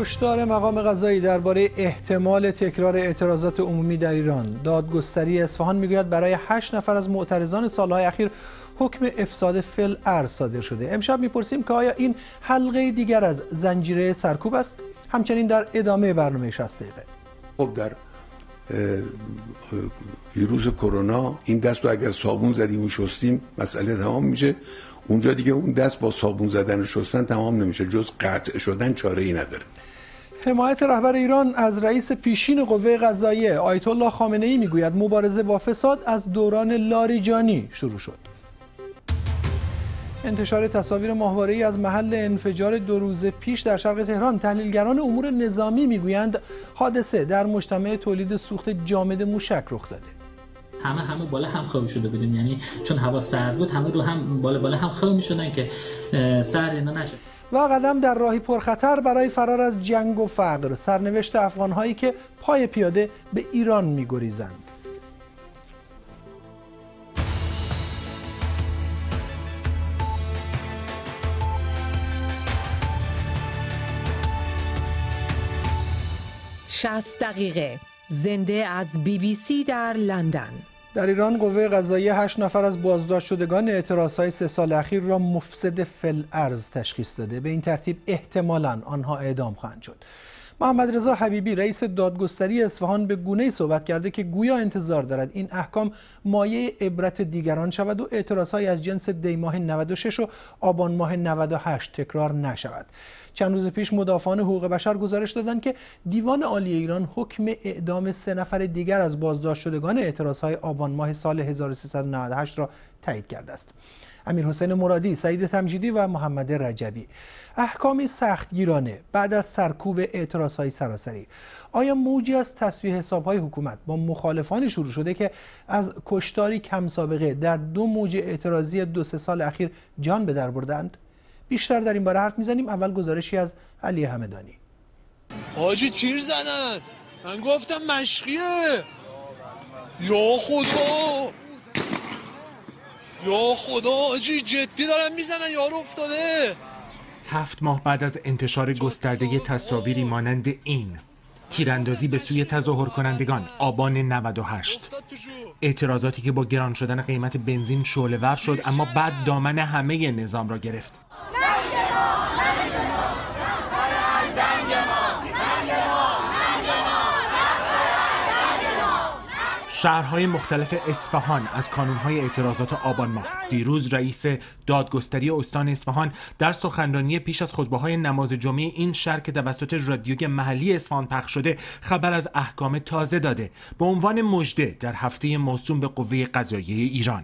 هشدار مقام قضایی درباره احتمال تکرار اعتراضات عمومی در ایران. دادگستری اصفهان می‌گوید برای هشت نفر از معترضان سالهای اخیر حکم افساد فل ارز صادر شده. امشب می‌پرسیم که آیا این حلقه دیگر از زنجیره سرکوب است؟ همچنین در ادامه برنامه 60 دقیقه. خب در ویروس کرونا این دست رو اگر صابون زدیم و شستیم مسئله تمام میشه. اونجا دیگه اون دست با صابون زدن و شستن تمام نمیشه. جز قطع شدن چاره ای نداره. حمایت رهبر ایران از رئیس پیشین قوه قضاییه آیت الله خامنه ای می‌گوید مبارزه با فساد از دوران لاریجانی شروع شد. انتشار تصاویر ماهواره ای از محل انفجار دو روز پیش در شرق تهران تحلیلگران امور نظامی می‌گویند حادثه در مجتمع تولید سوخت جامد موشک رخ داده. همه همه بالا هم خوابی شده بودیم یعنی چون هوا سرد بود همه رو هم بالا بالا هم خوابی می‌شدن که سرد اینا نشه و قدم در راهی پرخطر برای فرار از جنگ و فقر سرنوشت افغانهایی که پای پیاده به ایران میگریزند. شست دقیقه زنده از بی بی سی در لندن. در ایران قوه قضایی هشت نفر از بازداشت شدگان اعتراض های سه سال اخیر را مفسد فل ارز تشخیص داده. به این ترتیب احتمالا آنها اعدام خواهند شد. محمد رضا حبیبی رئیس دادگستری اصفهان به گونه صحبت کرده که گویا انتظار دارد این احکام مایه عبرت دیگران شود و اعتراض از جنس دیماه 96 و آبان ماه 98 تکرار نشود چند روز پیش مدافعان حقوق بشر گزارش دادند که دیوان عالی ایران حکم اعدام سه نفر دیگر از بازداشت شدگان اعتراضهای آبان ماه سال 1398 را تایید کرده است. امیر حسین مرادی، سعید تمجیدی و محمد رجبی. احکامی سختگیرانه بعد از سرکوب اعتراضهای سراسری. آیا موجی از تصویح حسابهای حکومت با مخالفانی شروع شده که از کشتاری کم سابقه در دو موج اعتراضی دو سه سال اخیر جان به در بردند؟ بیشتر در این باره حرف می‌زنیم. اول گزارشی از علی همدانی حاجی تیر زنن من گفتم مشقیه. یا خدا. یا خدا حاجی جدی دارن می‌زنن یارو افتاده. هفت ماه بعد از انتشار گسترده تصاویری مانند این تیراندازی به سوی تظاهر کنندگان آبان 98 اعتراضاتی که با گران شدن قیمت بنزین شعله ور شد اما بعد دامن همه نظام را گرفت. شهرهای مختلف اصفهان از کانونهای اعتراضات آبان ماه. دیروز رئیس دادگستری استان اصفهان در سخنرانی پیش از خطبه نماز جمعه این شهر که توسط رادیوی محلی اصفهان پخش شده خبر از احکام تازه داده. به عنوان مژده در هفته موسوم به قوه قضاییه ایران.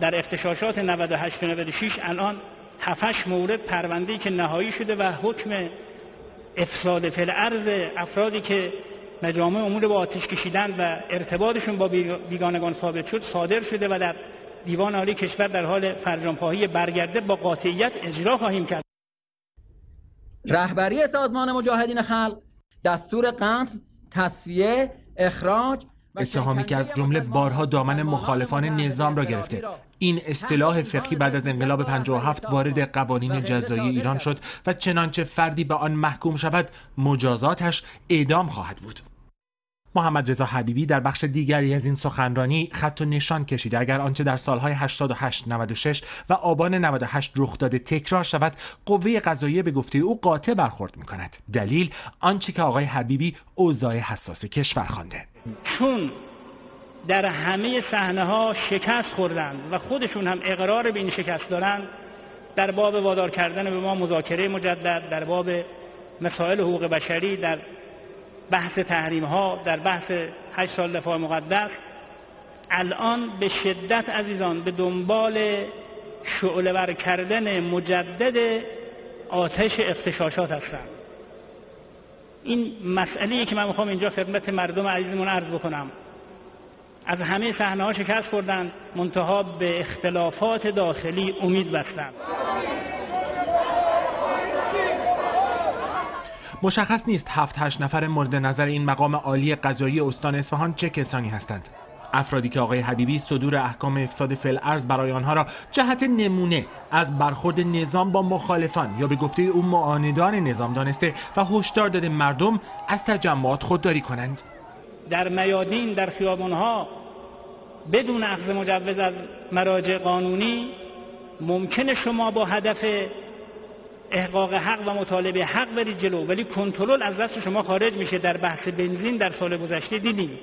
در اختشاشات 98 و 96 الان 7 مورد پرونده که نهایی شده و حکم افساد فل ارز افرادی که مجامع امور با آتش کشیدن و ارتباطشون با بیگانگان ثابت شد صادر شده و در دیوان عالی کشور در حال فرجامپاهی برگرده با قاطعیت اجرا خواهیم کرد. رهبری سازمان مجاهدین خلق دستور قتل تصفیه اخراج اتهامی که از جمله بارها دامن مخالفان نظام را گرفته. این اصطلاح فقهی بعد از انقلاب 57 وارد قوانین جزایی ایران شد و چنانچه فردی به آن محکوم شود مجازاتش اعدام خواهد بود. محمد رضا حبیبی در بخش دیگری از این سخنرانی خط و نشان کشیده. اگر آنچه در سالهای 88 96 و آبان 98 رخ داده تکرار شود قوه قضاییه به گفته او قاطع برخورد می کند دلیل آنچه که آقای حبیبی اوضاع حساس کشور خوانده. چون در همه صحنه ها شکست خوردند و خودشون هم اقرار به این شکست دارند در باب وادار کردن به ما مذاکره مجدد در باب مسائل حقوق بشری در بحث تحریم ها در بحث هشت سال دفاع مقدس الان به شدت عزیزان به دنبال شعله کردن مجدد آتش اختشاشات هستند. این مسئله که من می‌خوام اینجا خدمت مردم عزیزمون عرض بکنم. از همه صحنه ها شکست خوردن منتها به اختلافات داخلی امید بستند مشخص نیست هفت هشت نفر مورد نظر این مقام عالی قضایی استان اصفهان چه کسانی هستند. افرادی که آقای حبیبی صدور احکام افساد فل ارز برای آنها را جهت نمونه از برخورد نظام با مخالفان یا به گفته او معاندان نظام دانسته و هشدار داده مردم از تجمعات خودداری کنند. در میادین در خیابانها بدون اخذ مجوز از مراجع قانونی ممکنه شما با هدف احقاق حق و مطالبه حق برید جلو. ولی کنترل از دست شما خارج میشه. در بحث بنزین در سال گذشته دیدیم.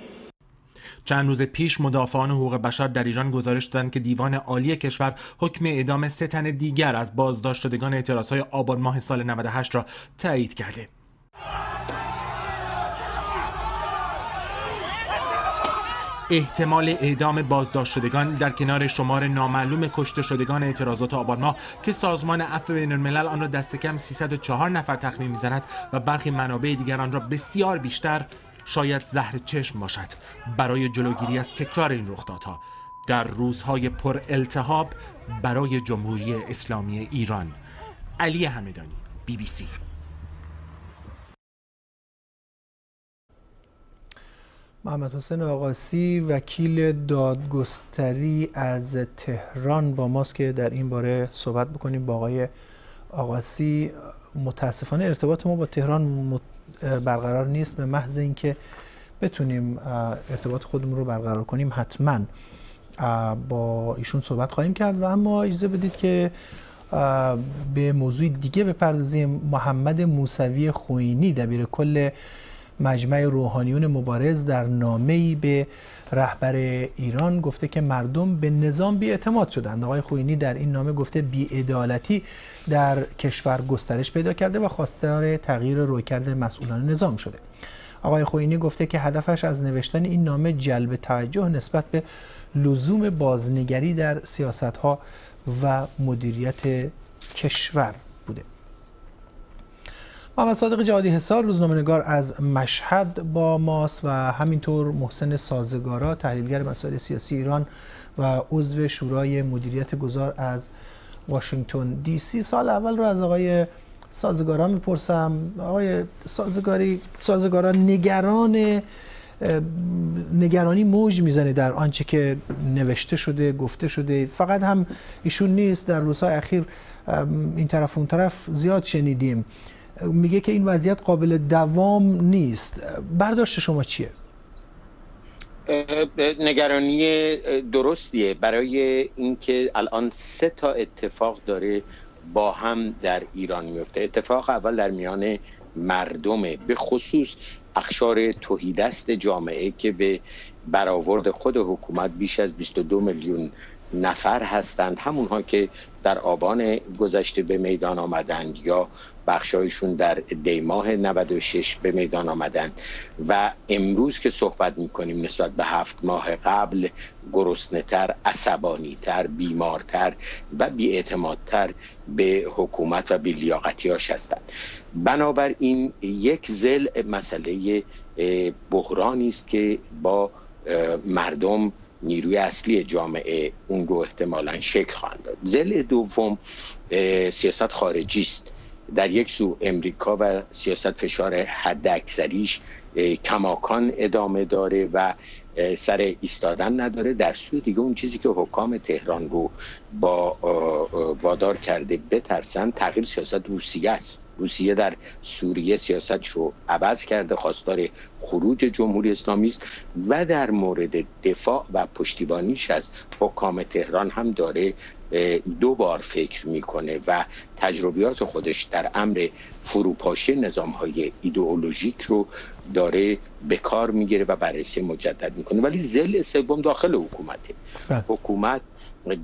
چند روز پیش مدافعان حقوق بشر در ایران گزارش دادند که دیوان عالی کشور حکم اعدام سه تن دیگر از بازداشت شدگان اعتراضهای آبان ماه سال 98 را تایید کرده. احتمال اعدام بازداشت شدگان در کنار شمار نامعلوم کشته شدگان اعتراضات آبان ماه که سازمان عفو بین الملل آن را دست کم 304 نفر تخمین می‌زند و برخی منابع دیگر آن را بسیار بیشتر شاید زهر چشم باشد. برای جلوگیری از تکرار این رخدادها در روزهای پر التهاب برای جمهوری اسلامی ایران. علی همدانی بی بی سی. محمد حسین آقاسی وکیل دادگستری از تهران با ماست که در این باره صحبت بکنیم با آقای آقاسی. متاسفانه ارتباط ما با تهران برقرار نیست به محض اینکه بتونیم ارتباط خودمون رو برقرار کنیم حتما با ایشون صحبت خواهیم کرد. و اما اجازه بدید که به موضوع دیگه بپردازیم. محمد موسوی خوینی دبیر کل مجمع روحانیون مبارز در نامه‌ای به رهبر ایران گفته که مردم به نظام بی اعتماد شدند. آقای خوینی در این نامه گفته بی‌عدالتی در کشور گسترش پیدا کرده و خواستار تغییر رویکرد مسئولان نظام شده. آقای خوینی گفته که هدفش از نوشتن این نامه جلب توجه نسبت به لزوم بازنگری در سیاست ها و مدیریت کشور. محمد صادق جوادی حسار روزنامه‌نگار از مشهد با ماست و همینطور محسن سازگارا تحلیلگر مسائل سیاسی ایران و عضو شورای مدیریت گذار از واشنگتن دی سی. سال اول رو از آقای سازگاران می‌پرسم. آقای سازگاری سازگاران نگران نگرانی موج می‌زنه در آنچه که نوشته شده گفته شده. فقط هم ایشون نیست در روزهای اخیر این طرف اون طرف زیاد شنیدیم. میگه که این وضعیت قابل دوام نیست. برداشت شما چیه؟ نگرانی درستیه. برای اینکه الان سه تا اتفاق داره با هم در ایران میفته. اتفاق اول در میان مردمه. به خصوص اخشار توهیدست جامعه که به برآورد خود حکومت بیش از 22 میلیون نفر هستند. همونها که در آبان گذشته به میدان آمدند یا بخشایشون در دیماه 96 به میدان آمدند و امروز که صحبت می‌کنیم نسبت به هفت ماه قبل گرسنهتر عصبانیتر بیمارتر و بیاعتمادتر به حکومت و به هاش هستند. بنابراین یک زل مسئله بحرانی است که با مردم نیروی اصلی جامعه اون رو احتمالا شکل خواهند داد. زل دوم سیاست خارجی است. در یک سو امریکا و سیاست فشار حد اکثریش کماکان ادامه داره و سر ایستادن نداره. در سو دیگه اون چیزی که حکام تهران رو با وادار کرده بترسن تغییر سیاست روسیه است. روسیه در سوریه سیاست رو عوض کرده خواستار خروج جمهوری اسلامی است و در مورد دفاع و پشتیبانیش از حکام تهران هم داره دو بار فکر می‌کنه و تجربیات خودش در امر فروپاشی نظام های ایدئولوژیک رو داره به کار می‌گیره و بررسی مجدد می‌کنه ولی زل سوم داخل حکومته بله. حکومت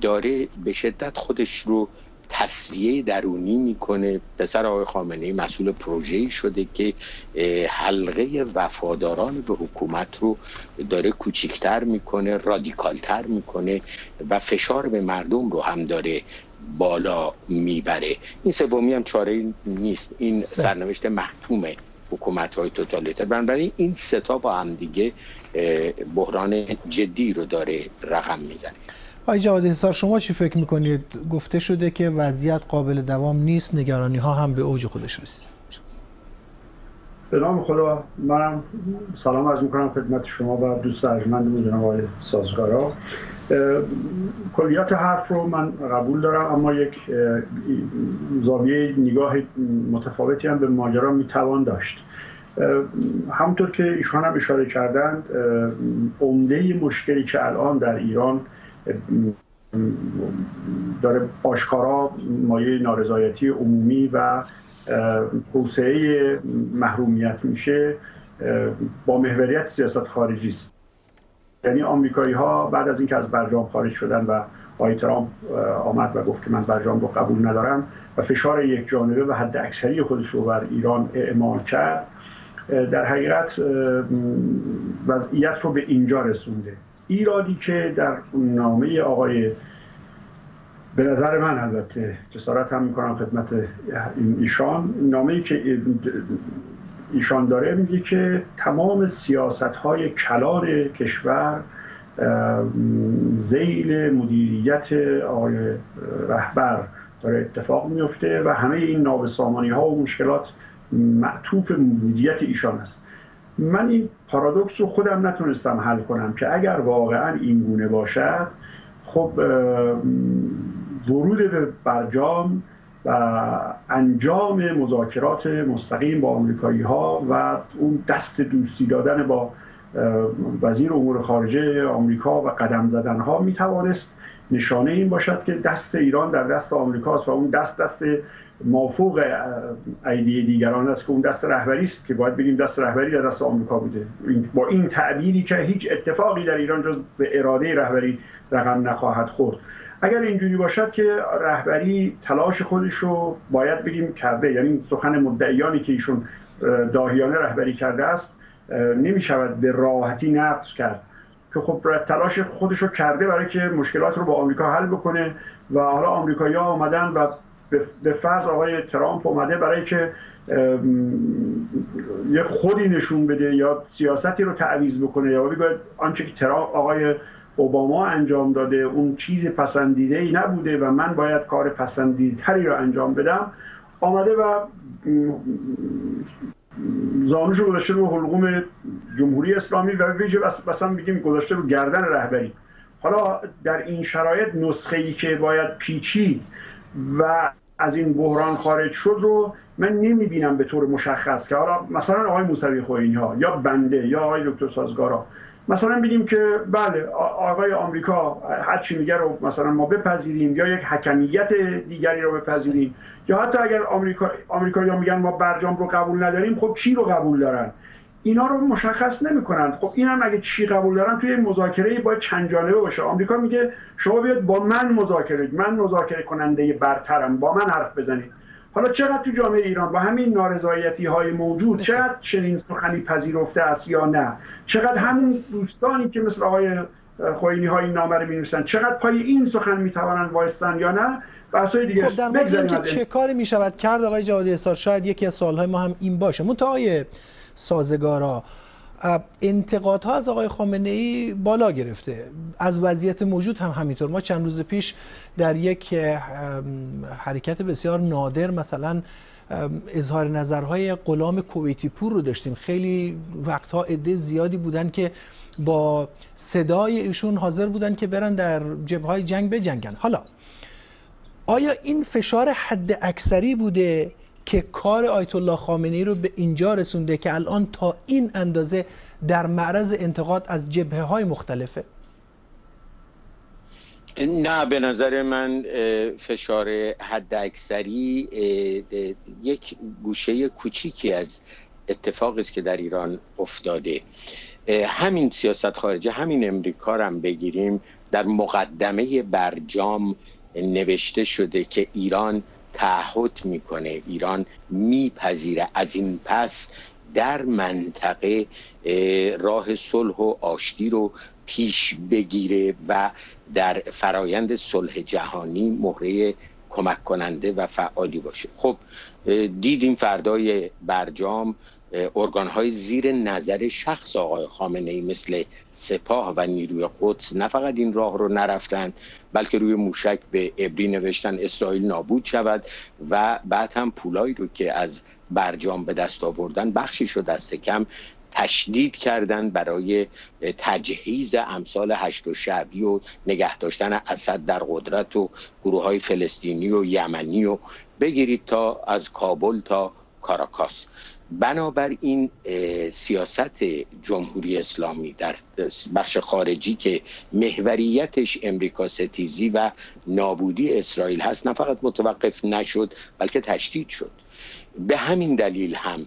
داره به شدت خودش رو تصویه درونی می‌کنه. پسر آقای خامنه مسئول پروژه‌ای شده که حلقه وفاداران به حکومت رو داره کوچیکتر می‌کنه رادیکالتر می‌کنه و فشار به مردم رو هم داره بالا می‌بره. این سومی هم چاره نیست. این سرنوشت محتوم حکومت های توتالیتر. بنابراین این ستا با هم دیگه بحران جدی رو داره رقم می‌زنه. آقای جواد حسار شما چی فکر می‌کنید؟ گفته شده که وضعیت قابل دوام نیست نگرانی ها هم به اوج خودش رسید به نام خدا منم سلام عرض می‌کنم خدمت شما و دوست ارجمند جناب آقای سازگارا. کلیات حرف رو من قبول دارم اما یک زاویه نگاه متفاوتی هم به ماجرا می‌توان داشت. همونطور که ایشان هم اشاره کردند عمده مشکلی که الان در ایران داره آشکارا مایه نارضایتی عمومی و توسعه محرومیت میشه با محوریت سیاست خارجی است. یعنی آمریکایی ها بعد از اینکه از برجام خارج شدن و آقای ترامپ آمد و گفت که من برجام رو قبول ندارم و فشار یک جانبه و حد اکثری خودش رو بر ایران اعمال کرد در حقیقت وضعیت رو به اینجا رسونده. ایرادی که در نامه آقای به نظر من البته جسارت هم می‌کنم خدمت ایشان نامه ای که ایشان داره میگه که تمام سیاست های کلان کشور زیل مدیریت آقای رهبر داره اتفاق میفته و همه این نابسامانی ها و مشکلات معطوف مدیریت ایشان است. من این پارادوکس رو خودم نتونستم حل کنم که اگر واقعا این گونه باشد خب ورود به برجام و انجام مذاکرات مستقیم با آمریکایی ها و اون دست دوستی دادن با وزیر امور خارجه آمریکا و قدم زدن ها می توانست نشانه این باشد که دست ایران در دست آمریکاست و اون دست دست مافوق ایدی دیگران است که اون دست رهبری است که باید بگیم دست رهبری در دست آمریکا بوده. با این تعبیری که هیچ اتفاقی در ایران جز به اراده رهبری رقم نخواهد خورد. اگر اینجوری باشد که رهبری تلاش خودش رو باید بگیم کرده یعنی سخن مدعیانی که ایشون داهیانه رهبری کرده است نمی شود به راحتی نقض کرد. که خب تلاش خودش رو کرده برای که مشکلات رو با آمریکا حل بکنه و حالا آمریکایی ها آمدن و به فرض آقای ترامپ اومده برای که یه خودی نشون بده یا سیاستی رو تعویض بکنه. یا بگه آنچه که ترامپ آقای اوباما انجام داده اون چیز پسندیده ای نبوده و من باید کار پسندیده تری رو انجام بدم. آمده و زانوشو گذاشته رو حلقوم جمهوری اسلامی و ویژه مثلا بگیم گذاشته رو گردن رهبری. حالا در این شرایط نسخه ای که باید پیچی و از این بحران خارج شد رو من نمی‌بینم به طور مشخص که حالا مثلا آقای موسوی خوینی ها یا بنده یا آقای دکتر سازگارا. مثلا بگیم که بله آقای آمریکا هر چی میگه رو مثلا ما بپذیریم یا یک حکمیت دیگری رو بپذیریم. یا حتی اگر آمریکا آمریکایی‌ها میگن ما برجام رو قبول نداریم خب چی رو قبول دارن؟ اینا رو مشخص نمی‌کنن. خب این هم اگه چی قبول دارن توی مذاکره باید چند جانبه باشه. آمریکا میگه شما بیاد با من مذاکره من مذاکره کننده برترم با من حرف بزنید. حالا چقدر تو جامعه ایران با همین نارضایتی های موجود چقدر چنین سخنی پذیرفته است یا نه؟ چقدر همون دوستانی که مثل آقای خوینی های این نامه رو می چقدر پای این سخن می توانند وایستن یا نه؟ بحثای دیگه خب در مورد اینکه چه کاری می شود کرد آقای جوادی اصار شاید یکی از سوالهای ما هم این باشه. منتهای سازگارا انتقادها از آقای خامنه ای بالا گرفته. از وضعیت موجود هم همینطور. ما چند روز پیش در یک حرکت بسیار نادر مثلا اظهار نظرهای غلام کویتی پور رو داشتیم. خیلی وقتها عده زیادی بودن که با صدای ایشون حاضر بودن که برن در جبههای جنگ بجنگن. حالا آیا این فشار حد اکثری بوده که کار آیت الله خامنه ای رو به اینجا رسونده که الان تا این اندازه در معرض انتقاد از جبهه های مختلفه؟ نه به نظر من فشار حد اکثری یک گوشه کوچیکی از اتفاقی است که در ایران افتاده. همین سیاست خارجه همین امریکا هم بگیریم در مقدمه برجام نوشته شده که ایران تعهد می‌کنه ایران میپذیره. از این پس در منطقه راه صلح و آشتی رو پیش بگیره و در فرایند صلح جهانی مهره کمک کننده و فعالی باشه. خب دیدیم فردای برجام ارگان های زیر نظر شخص آقای خامنه ای مثل سپاه و نیروی قدس نه فقط این راه رو نرفتن بلکه روی موشک به ابری نوشتن اسرائیل نابود شود و بعد هم پولایی رو که از برجام به دست آوردن بخشی شد دست کم تشدید کردن برای تجهیز امثال هشت و شعبی و نگه داشتن اسد در قدرت و گروه های فلسطینی و یمنی و بگیرید تا از کابل تا کاراکاس. بنابراین سیاست جمهوری اسلامی در بخش خارجی که محوریتش امریکا ستیزی و نابودی اسرائیل هست نه فقط متوقف نشد بلکه تشدید شد. به همین دلیل هم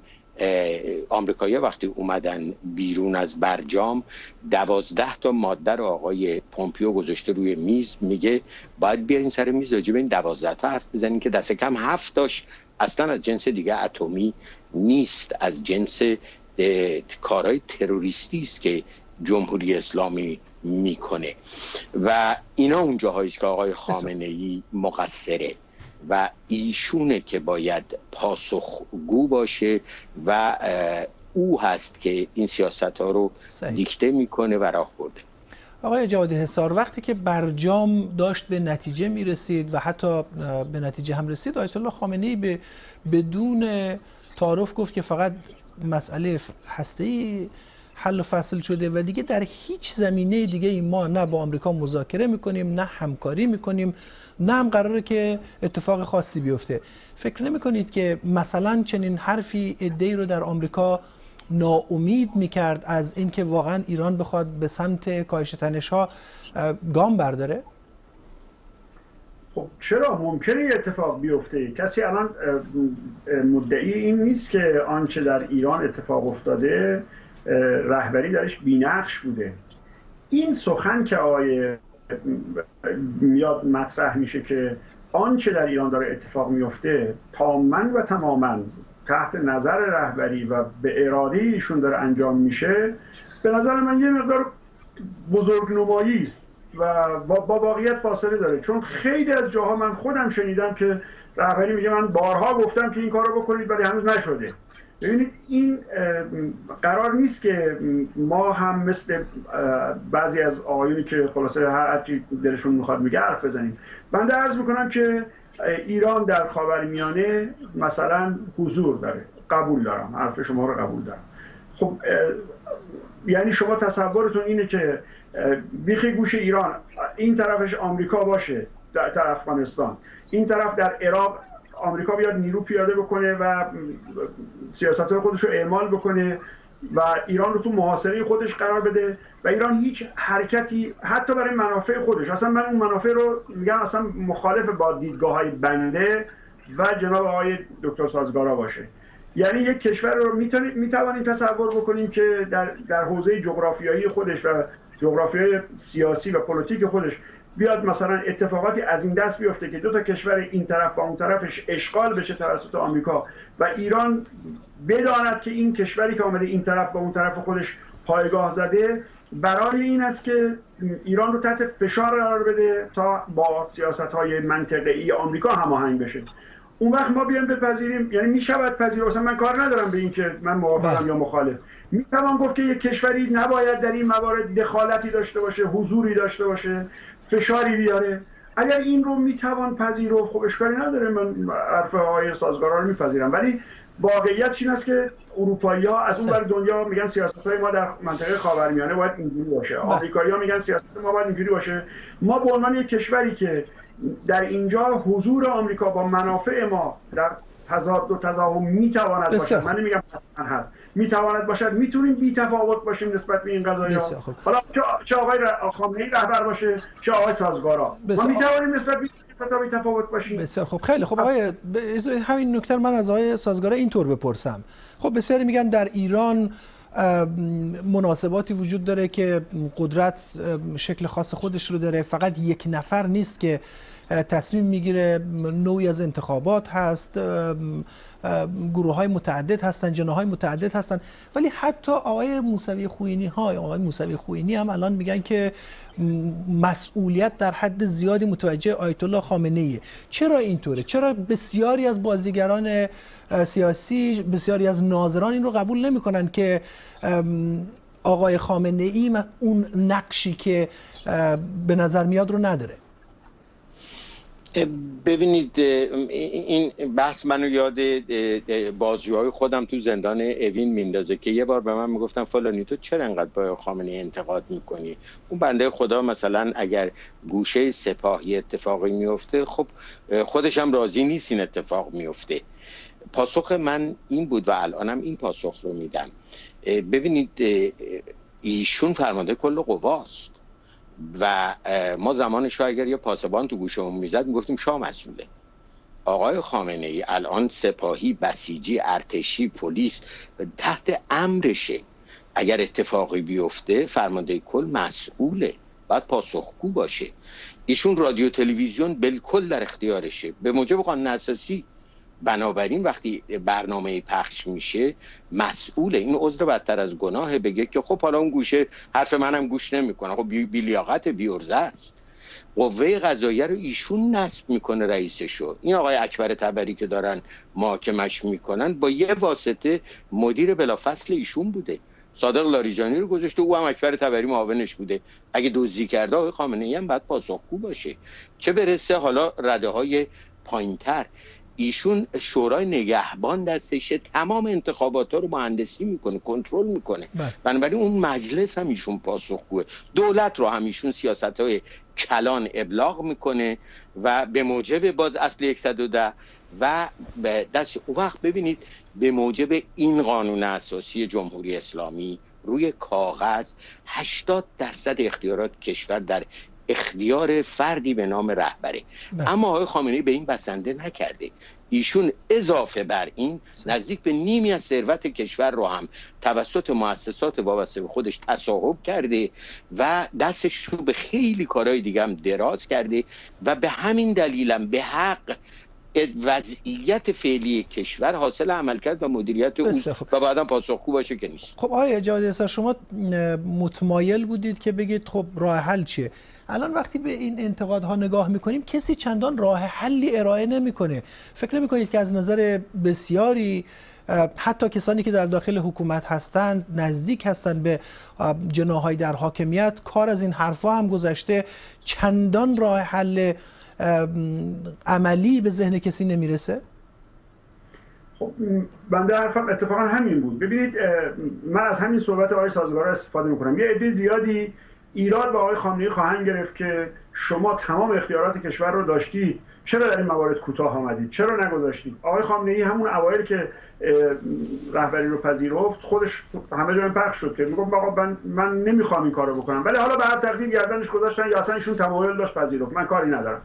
آمریکایی وقتی اومدن بیرون از برجام دوازده تا ماده رو آقای پومپیو گذاشته روی میز میگه باید بیاین سر میز راجع به این دوازده تا حرف بزنین که دست کم هفت داشت اصلا از جنس دیگه اتمی نیست از جنس کارهای تروریستی است که جمهوری اسلامی می‌کنه. و اینا اون جاهایی که آقای خامنه ای مقصره. و ایشونه که باید پاسخگو باشه و او هست که این سیاست ها رو دیکته می‌کنه و راه برده. آقای جواد حسار وقتی که برجام داشت به نتیجه می رسید و حتی به نتیجه هم رسید آیت الله خامنه ای به بدون تعارف گفت که فقط مسئله هسته حل و فصل شده و دیگه در هیچ زمینه دیگه ای ما نه با آمریکا مذاکره می‌کنیم نه همکاری می‌کنیم نه هم قراره که اتفاق خاصی بیفته. فکر نمی کنید که مثلا چنین حرفی ادهی رو در آمریکا ناامید می‌کرد از اینکه واقعا ایران بخواد به سمت کاهش تنش ها گام برداره؟ خب چرا ممکنه یه اتفاق بیفته؟ کسی الان مدعی این نیست که آنچه در ایران اتفاق افتاده رهبری درش بینقش بوده. این سخن که آقای میاد مطرح میشه که آنچه در ایران داره اتفاق میفته تامن و تماما تحت نظر رهبری و به اراده ایشون داره انجام میشه به نظر من یه مقدار بزرگ نمایی است. و با واقعیت فاصله داره. چون خیلی از جاها من خودم شنیدم که رهبری میگه من بارها گفتم که این کار رو بکنید ولی هنوز نشده. ببینید این قرار نیست که ما هم مثل بعضی از آقایونی که خلاصه هر دلشون می‌خواد میگه حرف بزنیم. بنده عرض می‌کنم که ایران در خاورمیانه مثلا حضور داره. قبول دارم. حرف شما رو قبول دارم. خب یعنی شما تصورتون اینه که بیخی گوش ایران این طرفش آمریکا باشه در افغانستان. این طرف در عراق آمریکا بیاد نیرو پیاده بکنه و سیاست های خودش رو اعمال بکنه و ایران رو تو محاصره خودش قرار بده و ایران هیچ حرکتی حتی برای منافع خودش. اصلا من اون منافع رو میگم اصلا مخالف با دیدگاه های بنده و جناب آقای دکتر سازگارا باشه. یعنی یک کشور رو می‌توانیم تصور بکنیم که در, در حوزه جغرافیایی خودش و جغرافیای سیاسی و پلیتیک خودش بیاد مثلا اتفاقاتی از این دست بیفته که دو تا کشور این طرف و اون طرفش اشغال بشه توسط آمریکا و ایران بداند که این کشوری که آمده این طرف و اون طرف خودش پایگاه زده برای این است که ایران رو تحت فشار قرار بده تا با سیاست های منطقه ای آمریکا هماهنگ بشه. اون وقت ما بیایم بپذیریم. یعنی می‌شود پذیر. اصلا من کار ندارم به اینکه من موافقم بله. یا مخالف. می‌توان گفت که یک کشوری نباید در این موارد دخالتی داشته باشه حضوری داشته باشه فشاری بیاره. اگر این رو می‌توان پذیرفت خب اشکالی نداره. من حرف های سازگارا رو میپذیرم. ولی واقعیت این است که اروپایی ها از اون بر دنیا میگن سیاست های ما در منطقه خاورمیانه باید اینجوری باشه. بله. آمریکایی ها میگن سیاست ما باید اینجوری باشه. ما به عنوان یک کشوری که در اینجا حضور آمریکا با منافع ما در تضاد و تضاهم می‌تواند باشد. من نمیگم هست. می‌تواند باشد. می‌تونیم بی تفاوت باشیم نسبت به این قضايا حالا چه آقای خامنه‌ای رهبر باشه چه آقای سازگارا. ما می‌توانیم نسبت به بی تفاوت باشیم. بسیار خب خیلی خب آقای همین نکته من از آقای سازگارا اینطور بپرسم. خب بسیاری میگن در ایران مناسباتی وجود داره که قدرت شکل خاص خودش رو داره. فقط یک نفر نیست که تصمیم می‌گیره نوعی از انتخابات هست گروه های متعدد هستن جناح های متعدد هستن. ولی حتی آقای موسوی خوینی های آقای موسوی خوینی هم الان میگن که مسئولیت در حد زیادی متوجه آیت الله خامنه ایه چرا اینطوره؟ چرا بسیاری از بازیگران سیاسی بسیاری از ناظران این رو قبول نمی‌کنن که آقای خامنه ای اون نقشی که به نظر میاد رو نداره؟ ببینید این بحث منو یاد بازجوهای خودم تو زندان اوین میندازه که یه بار به من می‌گفتن فلانی تو چرا انقدر با خامنه انتقاد می‌کنی؟ اون بنده خدا مثلا اگر گوشه سپاهی اتفاقی میفته خب خودش هم راضی نیست این اتفاق میفته پاسخ من این بود و الانم این پاسخ رو میدم. ببینید ایشون فرمانده کل قواست. و ما زمان شاه اگر یه پاسبان تو گوشمون می‌زد می‌گفتیم شاه مسئوله. آقای خامنه ای الان سپاهی بسیجی ارتشی پلیس تحت امرشه. اگر اتفاقی بیفته فرمانده کل مسئوله. باید پاسخگو باشه. ایشون رادیو تلویزیون بالکل در اختیارشه. به موجب قانون اساسی بنابراین وقتی برنامه پخش میشه مسئول این عذر بدتر از گناه بگه که خب حالا اون گوشه حرف منم گوش نمی‌کنه. خب بیلیاقت بیورزه است. قوه قضاییه رو ایشون نصب می‌کنه رئیسشو. این آقای اکبر تبری که دارن محاکمش می‌کنن با یه واسطه مدیر بلافصل ایشون بوده. صادق لاریجانی رو گذاشته او هم اکبر تبری معاونش بوده. اگه دزدی کرده آقای خامنه ای هم باید پاسخگو باشه. چه برسه حالا رده های پایینتر. ایشون شورای نگهبان دستشه تمام انتخابات ها رو مهندسی می‌کنه کنترل می‌کنه بله. بنابراین اون مجلس هم ایشون پاسخگوه دولت رو هم ایشون سیاست های کلان ابلاغ می‌کنه و به موجب باز اصل 110 و دست اون وقت ببینید به موجب این قانون اساسی جمهوری اسلامی روی کاغذ 80 درصد اختیارات کشور در اختیار فردی به نام رهبره. بله. اما آقای خامنه‌ای به این بسنده نکرده. ایشون اضافه بر این نزدیک به نیمی از ثروت کشور رو هم توسط مؤسسات وابسته به خودش تصاحب کرده و دستش رو به خیلی کارهای دیگه هم دراز کرده و به همین دلیلم به حق وضعیت فعلی کشور حاصل عملکرد و مدیریت او و بعدا پاسخگو باشه که نیست. خب آقای اجازه شما متمایل بودید که بگید خب راه حل چیه؟ الان وقتی به این انتقادها نگاه می‌کنیم کسی چندان راه حلی ارائه نمی‌کنه. فکر نمی‌کنید که از نظر بسیاری حتی کسانی که در داخل حکومت هستند نزدیک هستند به جناهای در حاکمیت کار از این حرفها هم گذشته چندان راه حل عملی به ذهن کسی نمی‌رسه؟ خب بنده حرفم اتفاقا همین بود. ببینید من از همین صحبت آقای سازگار استفاده می‌کنم. یه عده زیادی ایراد به آقای خامنه‌ای خواهند گرفت که شما تمام اختیارات کشور رو داشتید چرا در این موارد کوتاه آمدید؟ چرا نگذاشتید؟ آقای خامنه‌ای همون اوایل که رهبری رو پذیرفت خودش همه جا پخش شد که میگم آقا من, من نمی‌خوام این کارو بکنم. ولی حالا به هر تقدیر گردنش گذاشتن یا اصلا ایشون تمایل داشت پذیرفت. من کاری ندارم.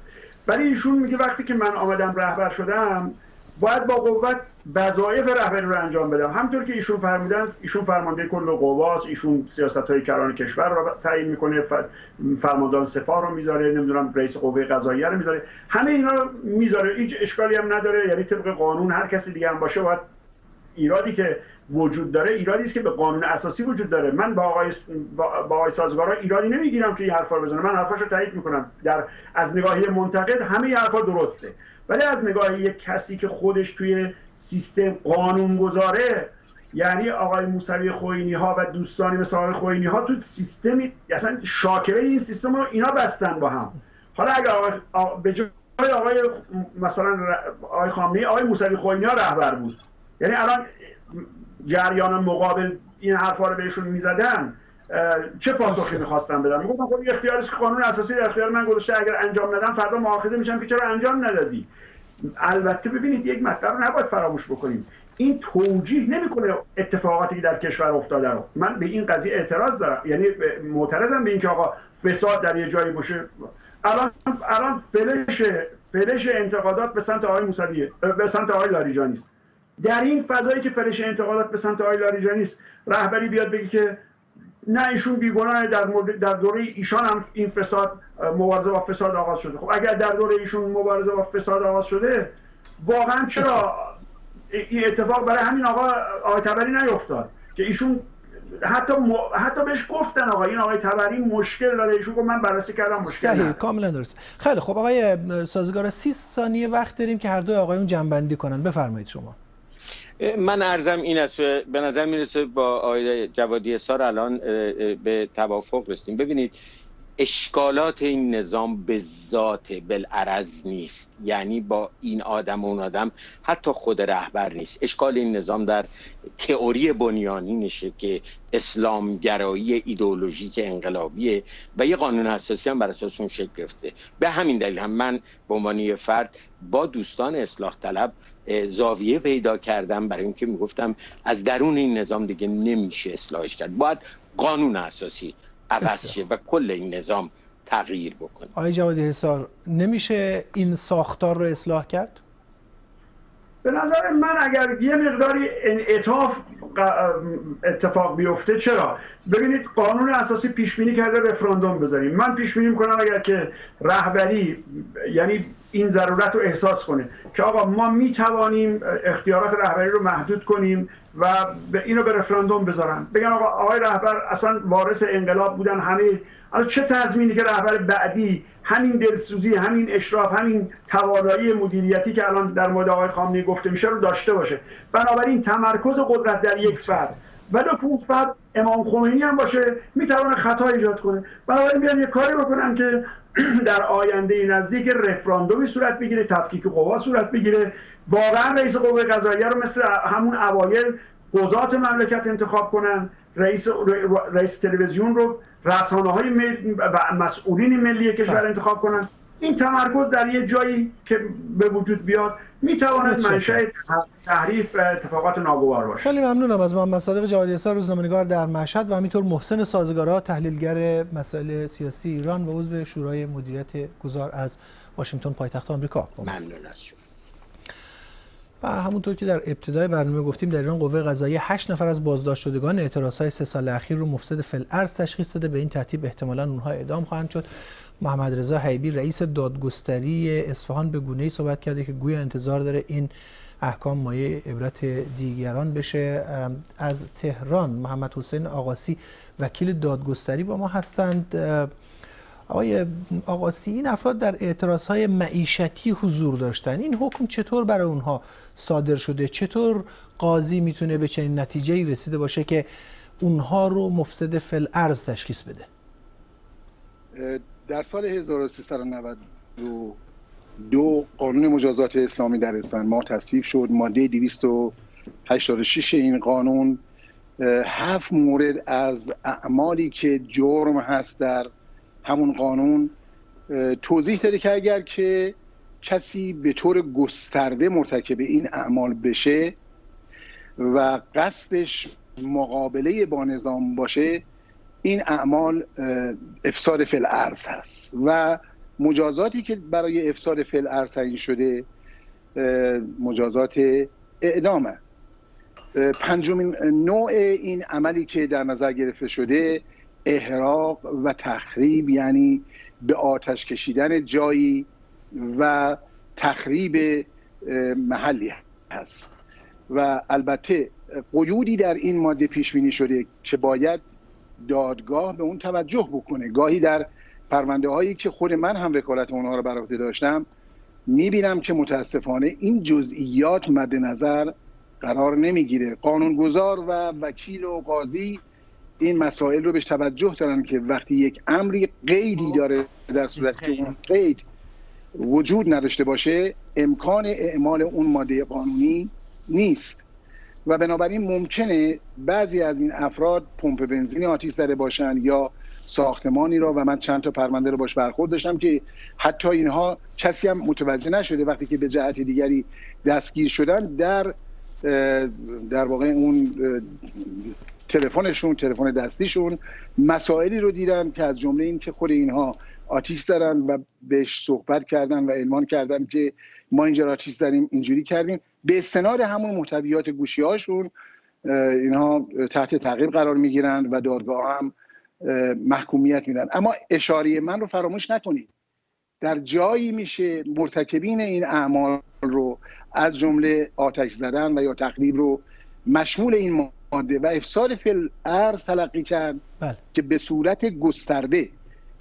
ولی ایشون میگه وقتی که من آمدم رهبر شدم باید با قوت وظایف رهبری رو انجام بدم. همطور که ایشون فرمودن ایشون فرمانده کل قواست ایشون سیاست های کران کشور رو تعیین می‌کنه فرماندان سپاه رو می‌ذاره نمی‌دونم رئیس قوه قضاییه رو می‌ذاره. همه اینا رو می‌ذاره. هیچ اشکالی هم نداره. یعنی طبق قانون هر کسی دیگه هم باشه باید ایرادی که وجود داره ایرادی است که به قانون اساسی وجود داره. من با آقای با آقای سازگارا ایرادی نمی‌گیرم که این حرفا رو بزنه من حرفاشو تایید می‌کنم. در از نگاهی منتقد همه حرفا درسته. ولی از نگاه یک کسی که خودش توی سیستم قانون گذاره یعنی آقای موسوی خوینی ها و دوستانی مثل آقای خوینی ها تو سیستمی اصلا شاکره این سیستم ها اینا بستن با هم. حالا اگر آقای به جای آقای مثلا آقای خامنه‌ای آقای موسوی خوینی ها رهبر بود. یعنی الان جریان مقابل این حرفا رو بهشون می‌زدن. چه پاسخی می‌خواستم بدم؟ می‌گفتم خب اختیاری که قانون اساسی در اختیار من گذاشته. اگر انجام ندم فردا مؤاخذه میشم که چرا انجام ندادی؟ البته ببینید یک مطلب رو نباید فراموش بکنیم. این توجیه نمی‌کنه اتفاقاتی که در کشور افتاده رو. من به این قضیه اعتراض دارم. یعنی معترضم به اینکه آقا فساد در یه جایی باشه. الان الان فلش فلش انتقادات به سمت آقای موسوی به سمت آقای لاریجانی است. در این فضایی که فلش انتقادات به سمت آقای لاریجانی است رهبری بیاد بگه که نه ایشون بیگناه در مورد در دوره ایشان هم این فساد مبارزه با فساد آغاز شده. خب اگر در دوره ایشون مبارزه با فساد آغاز شده واقعا چرا این اتفاق برای همین آقا آقای تبری نیفتاد؟ که ایشون حتی م... حتی بهش گفتن آقا این آقای تبری مشکل داره. ایشون گفت من بررسی کردم مشکل صحیح کاملا درست. خیلی خب آقای سازگار 30 ثانیه وقت داریم که هر دو آقایون جنبندی کنن. بفرمایید شما. من ارزم این است به نظر می‌رسه با آقای جوادی سار الان به توافق رسیدیم. ببینید اشکالات این نظام به ذات بالعرض نیست. یعنی با این آدم و اون آدم حتی خود رهبر نیست. اشکال این نظام در تئوری بنیانی نشه که اسلامگرایی ایدئولوژیک انقلابیه و یه قانون اساسی هم بر اساس اون شکل گرفته. به همین دلیل هم من به عنوان فرد با دوستان اصلاح طلب زاویه پیدا کردم برای اینکه می‌گفتم از درون این نظام دیگه نمیشه اصلاحش کرد. باید قانون اساسی عوض شه و کل این نظام تغییر بکنه. آقای جوادی حسار نمیشه این ساختار رو اصلاح کرد؟ به نظر من اگر یه مقداری انعطاف اتفاق بیفته چرا؟ ببینید قانون اساسی پیش بینی کرده رفراندوم بذاریم. من پیش بینی می‌کنم اگر که رهبری یعنی این ضرورت رو احساس کنه که آقا ما می توانیم اختیارات رهبری رو محدود کنیم و به اینو به رفراندوم بذارن. بگن آقا آقای رهبر اصلا وارث انقلاب بودن همه الان چه تضمینی که رهبر بعدی همین دلسوزی همین اشراف همین توانایی مدیریتی که الان در مورد آقای خامنه‌ای گفته میشه رو داشته باشه. بنابراین تمرکز قدرت در یک فرد. و دو اون فرد امام خمینی هم باشه می‌تونه خطا ایجاد کنه. بنابراین بیان یه کاری بکنن که در آینده نزدیک رفراندومی صورت بگیره تفکیک قوا صورت بگیره. واقعا رئیس قوه قضاییه رو مثل همون اوایل قضات مملکت انتخاب کنن. رئیس رئیس تلویزیون رو رسانه های و مسئولین ملی کشور بله. انتخاب کنن. این تمرکز در یه جایی که به وجود بیاد می‌تواند منشأ تحریف اتفاقات ناگوار باشه. خیلی ممنونم از محمد صادق جوادی اسا روزنامه‌نگار در مشهد و همینطور محسن سازگارا تحلیلگر مسائل سیاسی ایران و عضو شورای مدیریت گذار از واشنگتن پایتخت آمریکا. ممنون از شما. و همونطور که در ابتدای برنامه گفتیم در ایران قوه قضاییه 8 نفر از بازداشت شدگان اعتراض سه سال اخیر رو مفسد فلعرض تشخیص داده. به این ترتیب احتمالا اونها اعدام خواهند شد. محمد رضا حیبی رئیس دادگستری اصفهان به گونه‌ای صحبت کرده که گویا انتظار داره این احکام مایه عبرت دیگران بشه. از تهران محمد حسین آقاسی وکیل دادگستری با ما هستند. آقای آقاسی این افراد در اعتراض های معیشتی حضور داشتن. این حکم چطور برای اونها صادر شده؟ چطور قاضی می‌تونه به چنین نتیجه رسیده باشه که اونها رو مفسد فل ارز تشخیص بده؟ در سال 1392 قانون مجازات اسلامی در ما تصویب شد. ماده 286 این قانون هفت مورد از اعمالی که جرم هست در همون قانون توضیح داده که اگر که کسی به طور گسترده مرتکب این اعمال بشه و قصدش مقابله با نظام باشه این اعمال افساد فل ارز هست و مجازاتی که برای افساد فل ارز تعیین شده مجازات اعدامه. پنجمین نوع این عملی که در نظر گرفته شده احراق و تخریب یعنی به آتش کشیدن جایی و تخریب محلی هست. و البته قیودی در این ماده پیش بینی شده که باید دادگاه به اون توجه بکنه. گاهی در پرونده هایی که خود من هم وکالت اونها رو بر عهده داشتم می‌بینم که متاسفانه این جزئیات مد نظر قرار نمی‌گیره. قانونگذار و وکیل و قاضی این مسائل رو بهش توجه دارن که وقتی یک امری قیدی داره در صورت که اون قید وجود نداشته باشه امکان اعمال اون ماده قانونی نیست. و بنابراین ممکنه بعضی از این افراد پمپ بنزین آتیش زده باشن یا ساختمانی را و من چند تا پرونده رو باش برخورد داشتم که حتی اینها کسی هم متوجه نشده وقتی که به جهت دیگری دستگیر شدن در در واقع اون تلفنشون تلفن دستیشون مسائلی رو دیدن که از جمله این که خود اینها آتیش زدن و بهش صحبت کردن و علمان کردن که ما اینجا آتیش زدیم اینجوری کردیم. به استناد همون محتویات گوشی هاشون اینها تحت تعقیب قرار می‌گیرن و دادگاه هم محکومیت میدن. اما اشاره من رو فراموش نکنید. در جایی میشه مرتکبین این اعمال رو از جمله آتش زدن و یا تخریب رو مشمول این و افساد فل ارز تلقی کرد بله. که به صورت گسترده